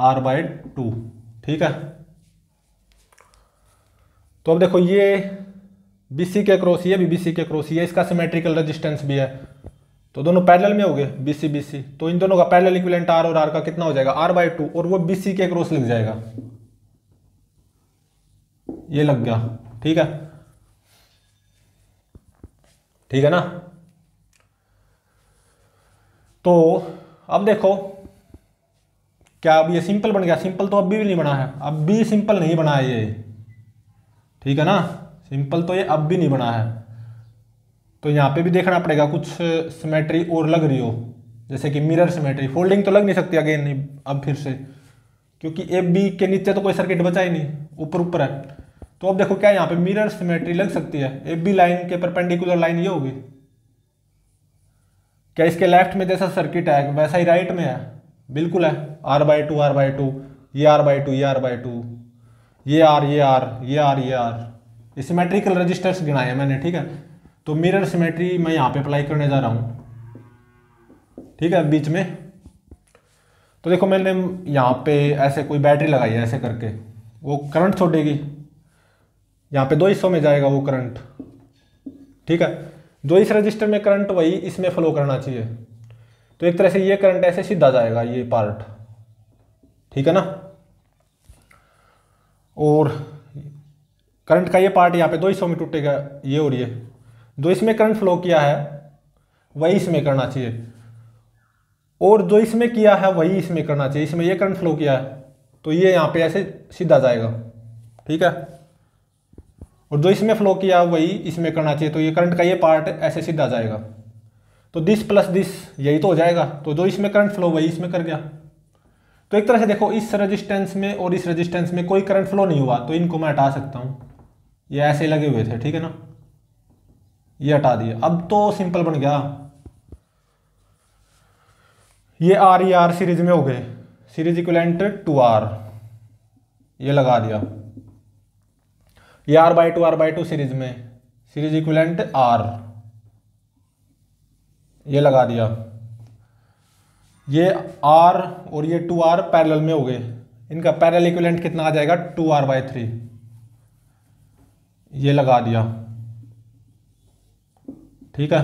Speaker 1: आर बाय टू ठीक है? तो अब देखो, ये बीसी के क्रॉस ये भी बीसी के क्रॉस ये इसका सिमेट्रिकल रेजिस्टेंस भी है। तो दोनों पैरेलल में हो गए बीसी बीसी तो इन दोनों का पैरेलल इक्विलेंट आर और आर का कितना हो जाएगा? आर बाई टू और वो बीसी के क्रॉस लग जाएगा। ये लग गया, ठीक है? ठीक है ना? तो अब देखो, क्या अब ये सिंपल बन गया? सिंपल तो अभी भी नहीं बना है। अब भी सिंपल नहीं बना है ये। ठीक है ना? सिंपल तो ये अब भी नहीं बना है। तो यहाँ पे भी देखना पड़ेगा, कुछ सिमेट्री और लग रही हो। जैसे कि मिरर सिमेट्री फोल्डिंग तो लग नहीं सकती अगेन नहीं, अब फिर से। क्योंकि ए बी के नीचे तो कोई सर्किट बचा ही नहीं, ऊपर ऊपर है। तो अब देखो क्या यहाँ पे मिरर सिमेट्री लग सकती है। ए बी लाइन के परपेंडिकुलर लाइन ये होगी क्या इसके लेफ़्ट में जैसा सर्किट है, वैसा ही राइट में है? बिल्कुल है। R by two R by two ये आर बाई टू ये आर बाई टू ये आर ये आर ये आर ये आर सिमेट्रिकल रजिस्टर्स गिनाए मैंने, ठीक है? तो मिरर सिमेट्री मैं यहाँ पे अप्लाई करने जा रहा हूँ। ठीक है, बीच में। तो देखो, मैंने यहाँ पे ऐसे कोई बैटरी लगाई है ऐसे करके। वो करंट छोड़ेगी। यहाँ पे दो हिस्सों में जाएगा वो करंट ठीक है? जो इस रजिस्टर में करंट वही इसमें फ्लो करना चाहिए। तो एक तरह से ये करंट ऐसे सीधा जाएगा, ये पार्ट ठीक है ना? और करंट का ये पार्ट यहाँ पे दो हिस्सों में टूटेगा ये और ये। जो इसमें करंट फ्लो किया है, वही इसमें करना चाहिए। और जो इसमें किया है, वही इसमें करना चाहिए। इसमें ये करंट फ्लो किया है तो ये यहाँ पे ऐसे सीधा जाएगा। ठीक है? और जो इसमें फ्लो किया वही इसमें करना चाहिए। तो ये करंट का ये पार्ट ऐसे सीधा जाएगा। तो दिस प्लस दिस यही तो हो जाएगा। तो जो इसमें करंट फ्लो वही इसमें कर गया। तो एक तरह से देखो, इस रेजिस्टेंस में और इस रेजिस्टेंस में कोई करंट फ्लो नहीं हुआ तो इनको मैं हटा सकता हूँ। ये ऐसे लगे हुए थे, ठीक है ना? ये हटा दिए। अब तो सिंपल बन गया। ये आर ये आर सीरीज़ में हो गए। सीरीज़ इक्वलेंट टू आर ये लगा दिया। ये R by two R by two series में। सीरीज़ इक्वलेंट आर ये लगा दिया। ये आर और ये टू आर पैरेलल में हो गए। इनका पैरेलल इक्वलेंट कितना आ जाएगा? टू आर बाई थ्री ये लगा दिया। ठीक है?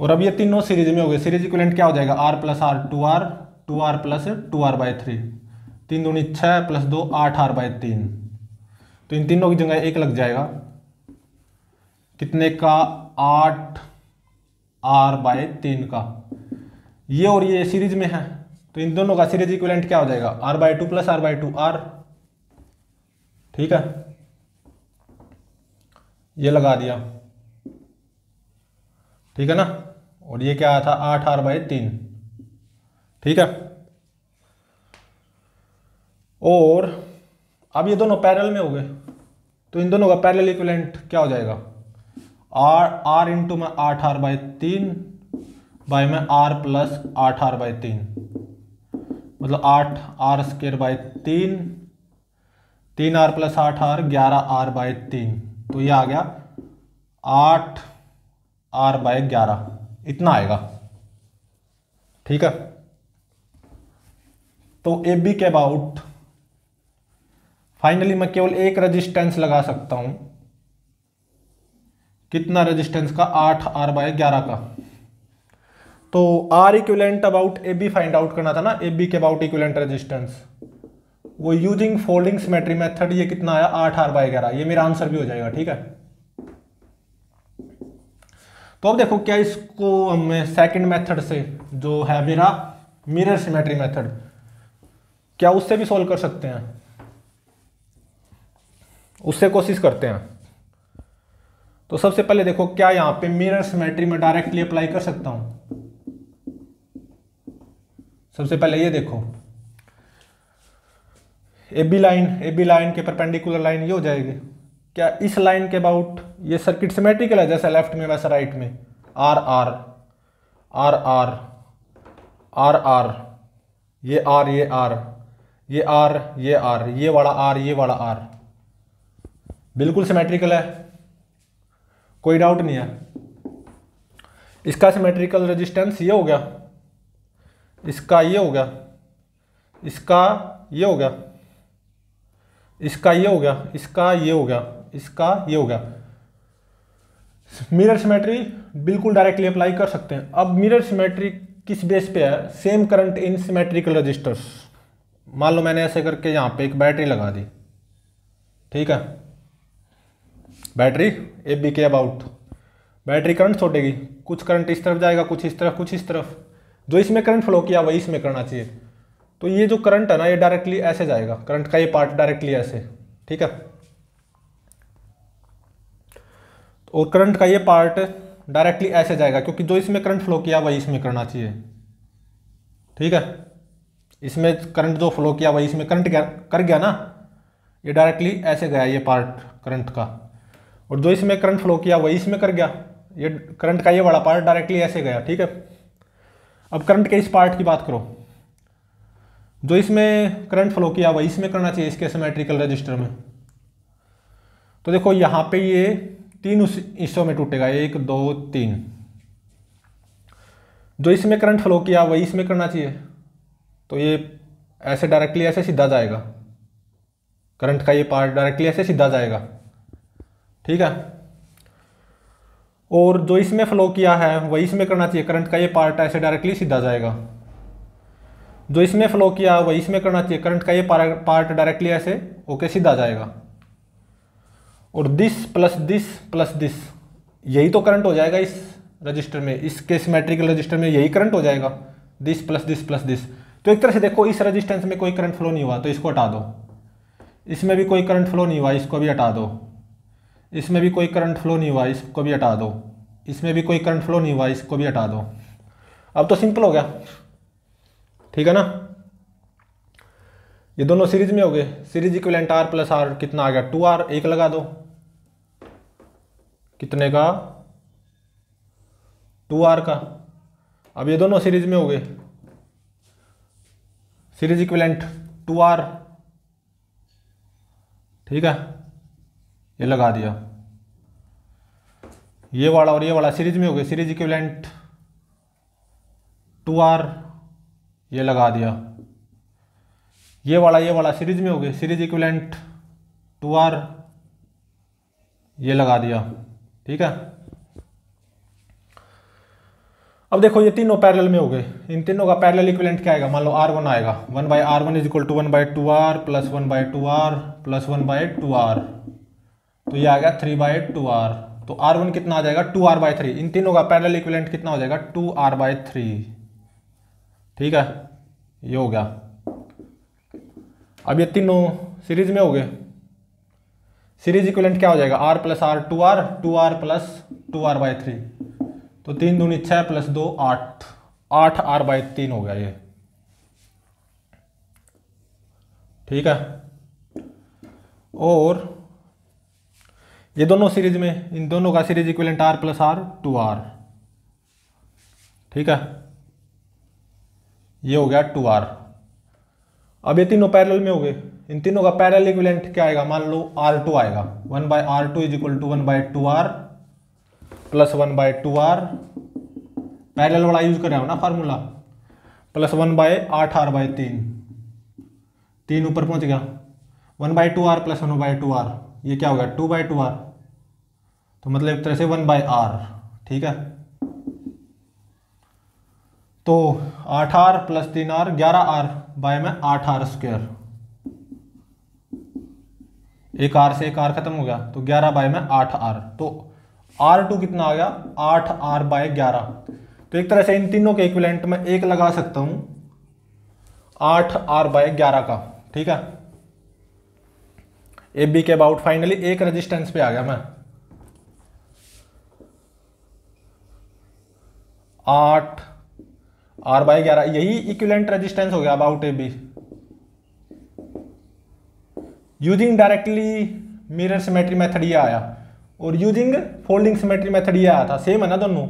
Speaker 1: और अब ये तीनों सीरीज़ में हो गए। सीरीज़ इक्वलेंट क्या हो जाएगा? R plus R two R two R plus two R by three तीन दूनी छः प्लस दो आठ आर बाई तीन। तो इन तीनों की जगह एक लग जाएगा। कितने का? आठ आर बाय तीन का। ये और ये सीरीज़ में है। तो इन दोनों का सीरीज़ इक्विवेलेंट क्या हो जाएगा? R by two plus R by two R ठीक है? ये लगा दिया। ठीक है ना? और ये क्या आया था? आठ आर बाई तीन। ठीक है? और अब ये दोनों पैरेलल में हो गए। तो इन दोनों का पैरेलल इक्विवेलेंट क्या हो जाएगा? आर आर इंटू में आठ आर बाई तीन, बाई में आर प्लस आठ आर बाई तीन। मतलब आठ, आर स्केयर बाई तीन तीन आर प्लस आठ आर, ग्यारह आर बाय तीन। तो ये आ गया आठ आर बाय ग्यारह। इतना आएगा। ठीक है? तो ए बी के अबाउट, फाइनली मैं केवल एक रेजिस्टेंस लगा सकता हूँ। कितना रेजिस्टेंस का? आठ आर बाय ग्यारह का। तो R equivalent about A B find out करना था ना? ए बी के अबाउट इक्विलेंट रेजिस्टेंस वो यूजिंग फोल्डिंग सिमेट्री मेथड ये कितना आया? आठ आर बाय ग्यारह। ये मेरा आंसर भी हो जाएगा, ठीक है? तो अब देखो क्या इसको हमें सेकंड मेथड से, जो है मेरा मिरर सिमेट्री मेथड क्या उससे भी सॉल्व कर सकते हैं? उससे कोशिश करते हैं। तो सबसे पहले देखो क्या यहाँ पे मिरर सिमेट्री में डायरेक्टली अप्लाई कर सकता हूँ। सबसे पहले ये देखो। A B line A B line के परपेंडिकुलर लाइन ये हो जाएगी। क्या इस लाइन के अबाउट ये सर्किट सिमेट्रिकल है, जैसे लेफ़्ट में, वैसे राइट में? R R R R R R ये आर ये आर ये आर ये आर ये वाला आर ये वाला आर बिल्कुल सिमेट्रिकल है। कोई डाउट नहीं है। इसका सिमेट्रिकल रेजिस्टेंस ये हो गया। इसका ये हो गया। इसका ये हो गया। इसका ये हो गया, इसका ये हो गया, इसका ये हो गया। मिरर सिमेट्री बिल्कुल डायरेक्टली अप्लाई कर सकते हैं। अब मिरर सिमेट्री किस बेस पे है? Same current in symmetrical resistors मान लो मैंने ऐसे करके यहाँ पे एक बैटरी लगा दी। ठीक है? बैटरी ए बी के अबाउट बैटरी करंट छोड़ेगी कुछ करंट इस तरफ़ जाएगा, कुछ इस तरफ़, कुछ इस तरफ़। जो इसमें करंट फ्लो किया, वही इसमें करना चाहिए। तो ये जो करंट है ना, ये डायरेक्टली ऐसे जाएगा। करंट का ये पार्ट डायरेक्टली ऐसे, ठीक है? और करंट का ये पार्ट डायरेक्टली ऐसे जाएगा, क्योंकि जो इसमें करंट फ्लो किया, वही इसमें करना चाहिए। ठीक है? इसमें करंट जो फ्लो किया, वही इसमें करंट कर गया ना? ये डायरेक्टली ऐसे गया, ये पार्ट करंट का। और जो इसमें करंट फ्लो किया, वही इसमें कर गया। ये करंट का ये बड़ा पार्ट डायरेक्टली ऐसे गया, ठीक है? अब करंट के इस पार्ट की बात करो। जो इसमें करंट फ्लो किया, वही इसमें करना चाहिए इसके सिमेट्रिकल रजिस्टर में। तो देखो, यहाँ पे ये तीन उस हिस्सों में टूटेगा, एक, दो, तीन। जो इसमें करंट फ्लो किया, वही इसमें करना चाहिए। तो ये ऐसे डायरेक्टली ऐसे सीधा जाएगा। करंट का ये पार्ट डायरेक्टली ऐसे सीधा जाएगा। ठीक है? और जो इसमें फ्लो किया है, वही इसमें करना चाहिए। करंट का ये पार्ट ऐसे डायरेक्टली सीधा जाएगा। जो इसमें फ्लो किया वही इसमें करना चाहिए। करंट का ये पार्ट डायरेक्टली ऐसे ओके सीधा जाएगा। और this plus this plus this यही तो करंट हो जाएगा इस रजिस्टर में। इस इसके सिमेट्रिकल रजिस्टर में यही करंट हो जाएगा। This plus this plus this तो एक तरह से देखो, इस रजिस्टेंस में कोई करंट फ्लो नहीं हुआ तो इसको हटा दो। इसमें भी कोई करंट फ्लो नहीं हुआ, इसको भी हटा दो। इसमें भी कोई करंट फ्लो नहीं हुआ, इसको भी हटा दो। इसमें भी कोई करंट फ्लो नहीं हुआ, इसको भी हटा दो। अब तो सिंपल हो गया। ठीक है ना? ये दोनों सीरीज़ में हो गए। Series equivalent R plus R कितना आ गया? टू आर एक लगा दो। कितने का? टू आर का। अब ये दोनों सीरीज़ में हो गए। सीरीज़ इक्विलेंट टू आर ठीक है? ये लगा दिया। ये वाला और ये वाला सीरीज़ में हो गए। सीरीज़ इक्विलेंट टू आर ये लगा दिया। ये वाला ये वाला सीरीज़ में हो गए सीरीज़ इक्विलेंट टू आर ये लगा दिया। ठीक है? अब देखो, ये तीनों पैरेलल में हो गए। इन तीनों का पैरेलल इक्विलेंट क्या आएगा? मान लो आर वन आएगा। One by R one is equal to one by two R plus one by two R plus one by two R तो ये आ गया थ्री बाई टू आर तो आर वन कितना आ जाएगा? टू आर बाई थ्री इन तीनों का पैरेलल इक्विलेंट कितना हो जाएगा? टू आर बाई थ्री ठीक है? ये हो गया। अब ये तीनों सीरीज़ में हो गए। सीरीज़ इक्वलेंट क्या हो जाएगा? R plus R two R two R plus two R by three तो तीन दूनी छः प्लस दो आठ। आठ आर बाई तीन हो गया ये। ठीक है? और ये दोनों सीरीज़ में, इन दोनों का series equivalent R plus R two R ठीक है? ये हो गया टू आर अब ये तीनों पैरेलल में हो गए। इन तीनों का पैरेलल इक्विलेंट क्या आएगा? मान लो आर टू आएगा। One by R two is equal to one by two R plus one by two R parallel वाला यूज़ कर रहे हो ना फार्मूला प्लस वन बाय आठ आर बाय तीन। तीन ऊपर पहुँच गया। One by two R plus one by two R ये क्या हो गया? टू बाय टू आर तो मतलब एक तरह से वन बाय आर ठीक है? तो आठ आर प्लस तीन आर, ग्यारह आर बाय में आठ आर स्क्वेयर। एक आर से एक आर खत्म हो गया तो ग्यारह बाय में आठ आर। तो आर टू कितना आ गया? आठ आर बाय ग्यारह। तो एक तरह से इन तीनों के इक्विलेंट में एक लगा सकता हूँ, आठ आर बाय ग्यारह का, ठीक है? ए बी के अबाउट फाइनली एक रेजिस्टेंस पे आ गया मैं। आठ आर बाई ग्यारह, यही इक्विलेंट रेजिस्टेंस हो गया about A B using directly mirror symmetry method ये आया। और यूजिंग फोल्डिंग सिमेट्री मेथड ये आया था। सेम है ना दोनों?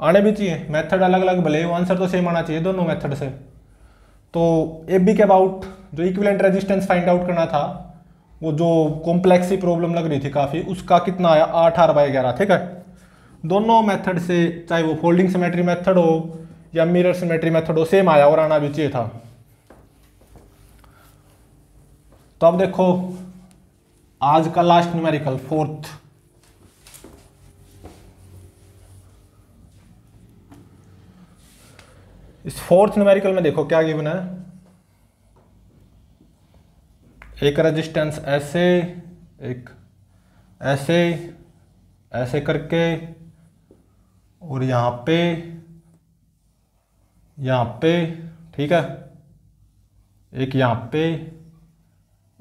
Speaker 1: आने भी चाहिए। मेथड अलग अलग भले वो आंसर तो सेम आना चाहिए दोनों मेथड से। तो ए बी के अबाउट जो इक्विलेंट रेजिस्टेंस फाइंड आउट करना था, वो जो कॉम्प्लेक्स ही प्रॉब्लम लग रही थी काफ़ी, उसका कितना आया? आठ आर बाई ग्यारह, ठीक है? दोनों मेथड से, चाहे वो फोल्डिंग सिमेट्री मेथड हो या मिरर सिमेट्री मेथड सेम आया और आना भी चाहिए था। तो अब देखो, आज का लास्ट न्यूमेरिकल फोर्थ इस फोर्थ न्यूमेरिकल में देखो क्या गिवन है। एक रेजिस्टेंस ऐसे, एक ऐसे ऐसे करके, और यहाँ पे यहाँ पे, ठीक है? एक यहाँ पे,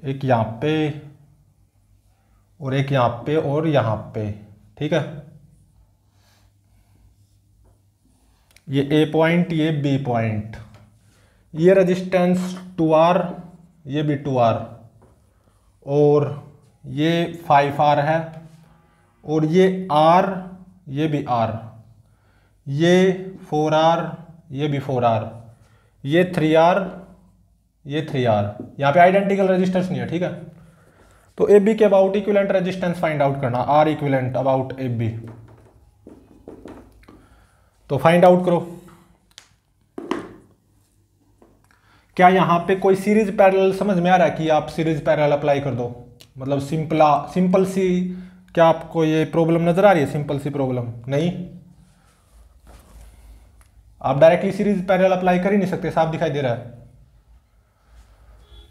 Speaker 1: एक यहाँ पे, और एक यहाँ पे और यहाँ पे, ठीक है? ये ए पॉइंट ये बी पॉइंट ये रेजिस्टेंस टू आर ये भी टू आर और ये फाइव आर है, और ये आर ये भी आर ये फोर आर ये भी फोर आर ये थ्री आर ये थ्री आर यहाँ पे आइडेंटिकल रेजिस्टेंस नहीं है, ठीक है? तो ए बी के about equivalent resistance find out करना R equivalent about A B तो फाइंड आउट करो। क्या यहाँ पे कोई सीरीज़ पैरेलल समझ में आ रहा है कि आप सीरीज़ पैरेलल अप्लाई कर दो? मतलब सिंपला सिंपल सी क्या आपको ये प्रॉब्लम नज़र आ रही है सिंपल सी प्रॉब्लम नहीं? आप डायरेक्टली सीरीज़ पैरेलल अप्लाई कर ही नहीं सकते, साफ़ दिखाई दे रहा है।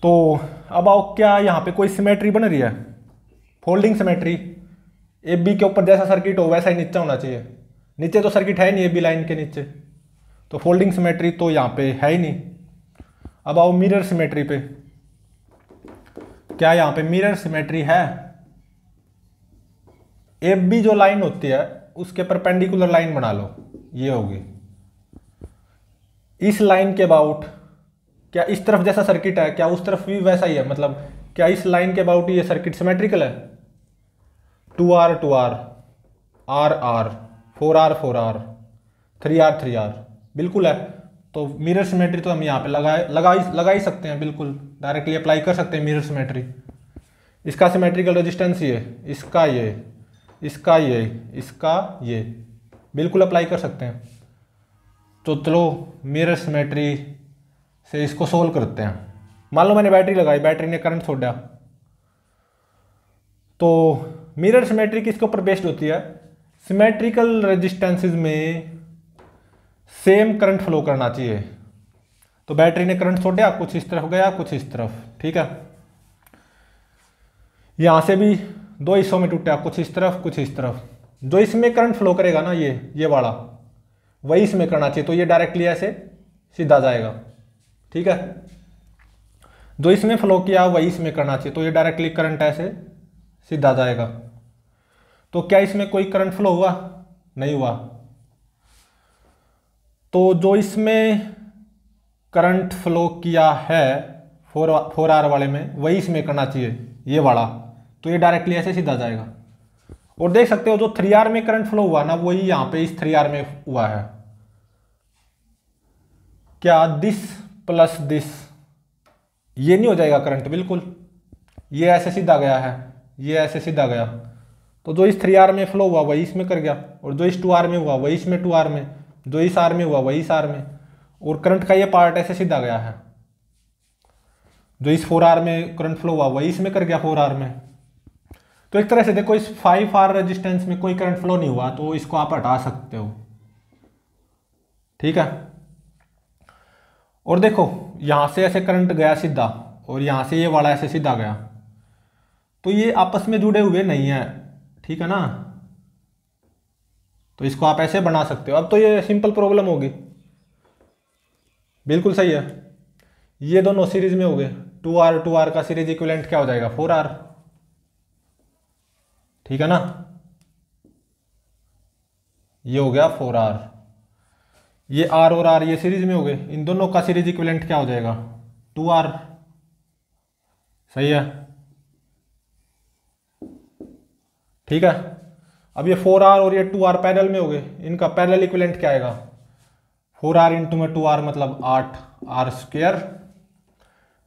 Speaker 1: तो अब आओ, क्या यहाँ पे कोई सिमेट्री बन रही है? फोल्डिंग सिमेट्री ए बी के ऊपर जैसा सर्किट हो, वैसा ही नीचे होना चाहिए। नीचे तो सर्किट है नहीं ए बी लाइन के नीचे। तो फोल्डिंग सिमेट्री तो यहाँ पे है ही नहीं। अब आओ मिरर सिमेट्री पे। क्या यहाँ पे मिरर सिमेट्री है? ए बी जो लाइन होती है, उसके परपेंडिकुलर लाइन बना लो। ये होगी। इस लाइन के अबाउट क्या इस तरफ़ जैसा सर्किट है, क्या उस तरफ़ भी वैसा ही है? मतलब क्या इस लाइन के अबाउट ये सर्किट सिमेट्रिकल है? Two R two R R R four R four R three R three R बिल्कुल है। तो मिरर सिमेट्री तो हम यहाँ पे लगाए लगा लगा ही सकते हैं, बिल्कुल। डायरेक्टली अप्लाई कर सकते हैं मिरर सिमेट्री इसका सिमेट्रिकल रेजिस्टेंस ये, इसका ये इसका ये इसका ये, बिल्कुल अप्लाई कर सकते हैं। तो चलो मिरर सिमेट्री से इसको सोल्व करते हैं। मान लो मैंने बैटरी लगाई बैटरी ने करंट छोड़ा। तो मिरर सिमेट्री किसके ऊपर बेस्ड होती है? सिमेट्रिकल रेजिस्टेंसेस में सेम करंट फ्लो करना चाहिए। तो बैटरी ने करंट छोड़ा, कुछ इस तरफ़ गया, कुछ इस तरफ़, ठीक है? यहाँ से भी दो हिस्सों में टूटा, कुछ इस तरफ़, कुछ इस तरफ़। जो इसमें करंट फ्लो करेगा ना ये ये वाला वही इसमें करना चाहिए तो ये डायरेक्टली ऐसे सीधा जाएगा। ठीक है? जो इसमें फ्लो किया, वही इसमें करना चाहिए तो ये डायरेक्टली करंट ऐसे सीधा जाएगा। तो क्या इसमें कोई करंट फ्लो हुआ? नहीं हुआ। तो जो इसमें करंट फ्लो किया है फोर फोर आर वाले में, वही इसमें करना चाहिए, ये वाला। तो ये डायरेक्टली ऐसे सीधा जाएगा। और देख सकते हो जो थ्री आर में करंट फ्लो हुआ ना, वही यहाँ पे इस थ्री आर में हुआ है। क्या दिस प्लस दिस ये नहीं हो जाएगा करंट बिल्कुल। ये ऐसे सीधा गया है, ये ऐसे सीधा गया। तो जो इस थ्री आर में फ्लो हुआ, वही इसमें कर गया। और जो इस टू आर में हुआ, वही इसमें टू आर में। जो इस आर में हुआ, वही इस आर में। और करंट का ये पार्ट ऐसे सीधा गया है। जो इस फोर आर में करंट फ्लो हुआ, वही इसमें कर गया फोर आर में। तो एक तरह से देखो, इस फाइव आर रेजिस्टेंस में कोई करंट फ्लो नहीं हुआ तो इसको आप हटा सकते हो। ठीक है? और देखो, यहाँ से ऐसे करंट गया सीधा, और यहाँ से ये वाला ऐसे सीधा गया। तो ये आपस में जुड़े हुए नहीं है, ठीक है ना? तो इसको आप ऐसे बना सकते हो। अब तो ये सिंपल प्रॉब्लम होगी। बिल्कुल सही है। ये दोनों सीरीज़ में हो गए टू आर टू आर का सीरीज़ इक्विलेंट क्या हो जाएगा? फोर आर ठीक है ना? ये हो गया फोर आर ये आर और आर ये सीरीज़ में हो गए। इन दोनों का सीरीज़ इक्विलेंट क्या हो जाएगा? टू आर सही है? ठीक है? अब ये फोर आर और ये टू आर पैरल में हो गए। इनका पैरल इक्विलेंट क्या आएगा? फोर आर इंटू में टू आर मतलब आठ आर स्क्वेयर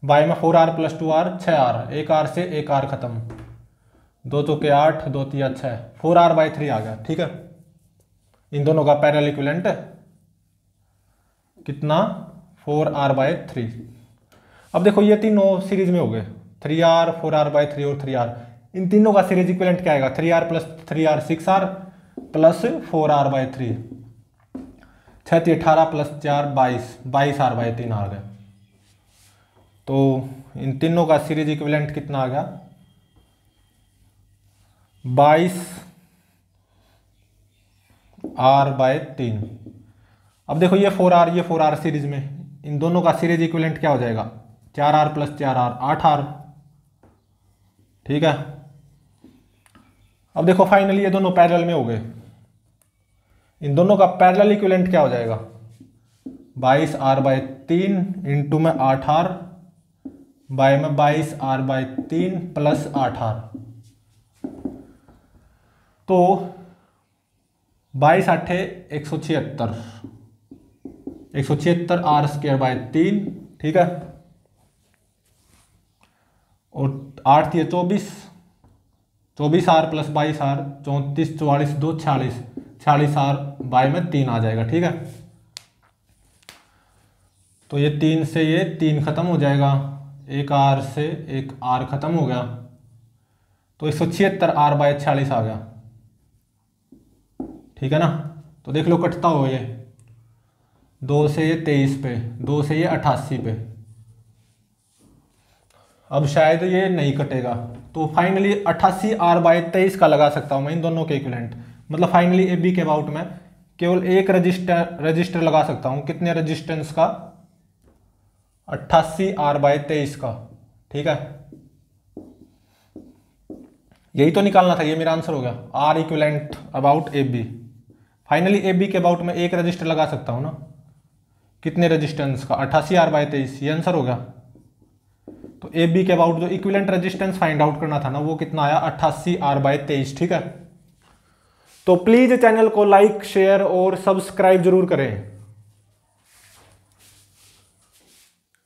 Speaker 1: बाय में four R plus two R छः आर एक आर से एक आर खत्म। दो तो के आठ, दो तिया छः फोर आर बाई थ्री आ गया, ठीक है? इन दोनों का पैरल इक्विलेंट कितना? फोर आर बाय थ्री अब देखो, ये तीनों सीरीज़ में हो गए। Three R four R by three और थ्री आर इन तीनों का सीरीज़ इक्विलेंट क्या आएगा? Three R plus three R six R plus four R by three छः अठारह प्लस चार, बाईस। बाईस आर बाय तीन आ गए। तो इन तीनों का सीरीज़ इक्विलेंट कितना आ गया? बाईस आर बाय तीन। अब देखो ये फोर आर, ये फोर आर सीरीज़ में इन दोनों का सीरीज़ इक्विलेंट क्या हो जाएगा? चार आर प्लस चार आर, आठ आर। ठीक है? अब देखो फाइनली ये दोनों पैरेलल में हो गए। इन दोनों का पैरेलल इक्विलेंट क्या हो जाएगा? बाईस आर बाय तीन इंटू में आठ आर, बाय में बाईस आर बाय तीन प्लस आठ आर। तो बाईस आठे एक सौ छिहत्तर। एक सौ छिहत्तर आर स्क्र बाय तीन, ठीक है? और आठ थी चौबीस। चौबीस आर प्लस बाईस आर, चौंतीस, चौवालीस, दो छियालीस। छियालीस आर बाई में तीन आ जाएगा, ठीक है? तो ये तीन से ये तीन खत्म हो जाएगा। एक आर से एक आर खत्म हो गया। तो एक सौ छिहत्तर आर बाय छियालीस आ गया। ठीक है ना? तो देख लो, कटता हो ये। दो से ये तेईस पे, दो से ये अट्ठासी पे। अब शायद ये नहीं कटेगा। तो फाइनली अट्ठासी आर बाय तेईस का लगा सकता हूँ मैं, इन दोनों के इक्विलेंट मतलब फाइनली ए बी के अबाउट में केवल एक रजिस्टर रजिस्टर लगा सकता हूँ। कितने रजिस्टेंस का? अट्ठासी आर बाय तेईस का। ठीक है? यही तो निकालना था, ये मेरा आंसर हो गया। R equivalent about A B finally A B के अबाउट में एक रजिस्टर लगा सकता हूँ ना। कितने रजिस्टेंस का? अट्ठासी आर बाय तेईस, ये आंसर हो गया। तो ए बी के अबाउट जो इक्विलेंट रजिस्टेंस फाइंड आउट करना था ना, वो कितना आया? अट्ठासी आर बाय तेईस, ठीक है? तो प्लीज़ चैनल को लाइक शेयर और सब्सक्राइब ज़रूर करें।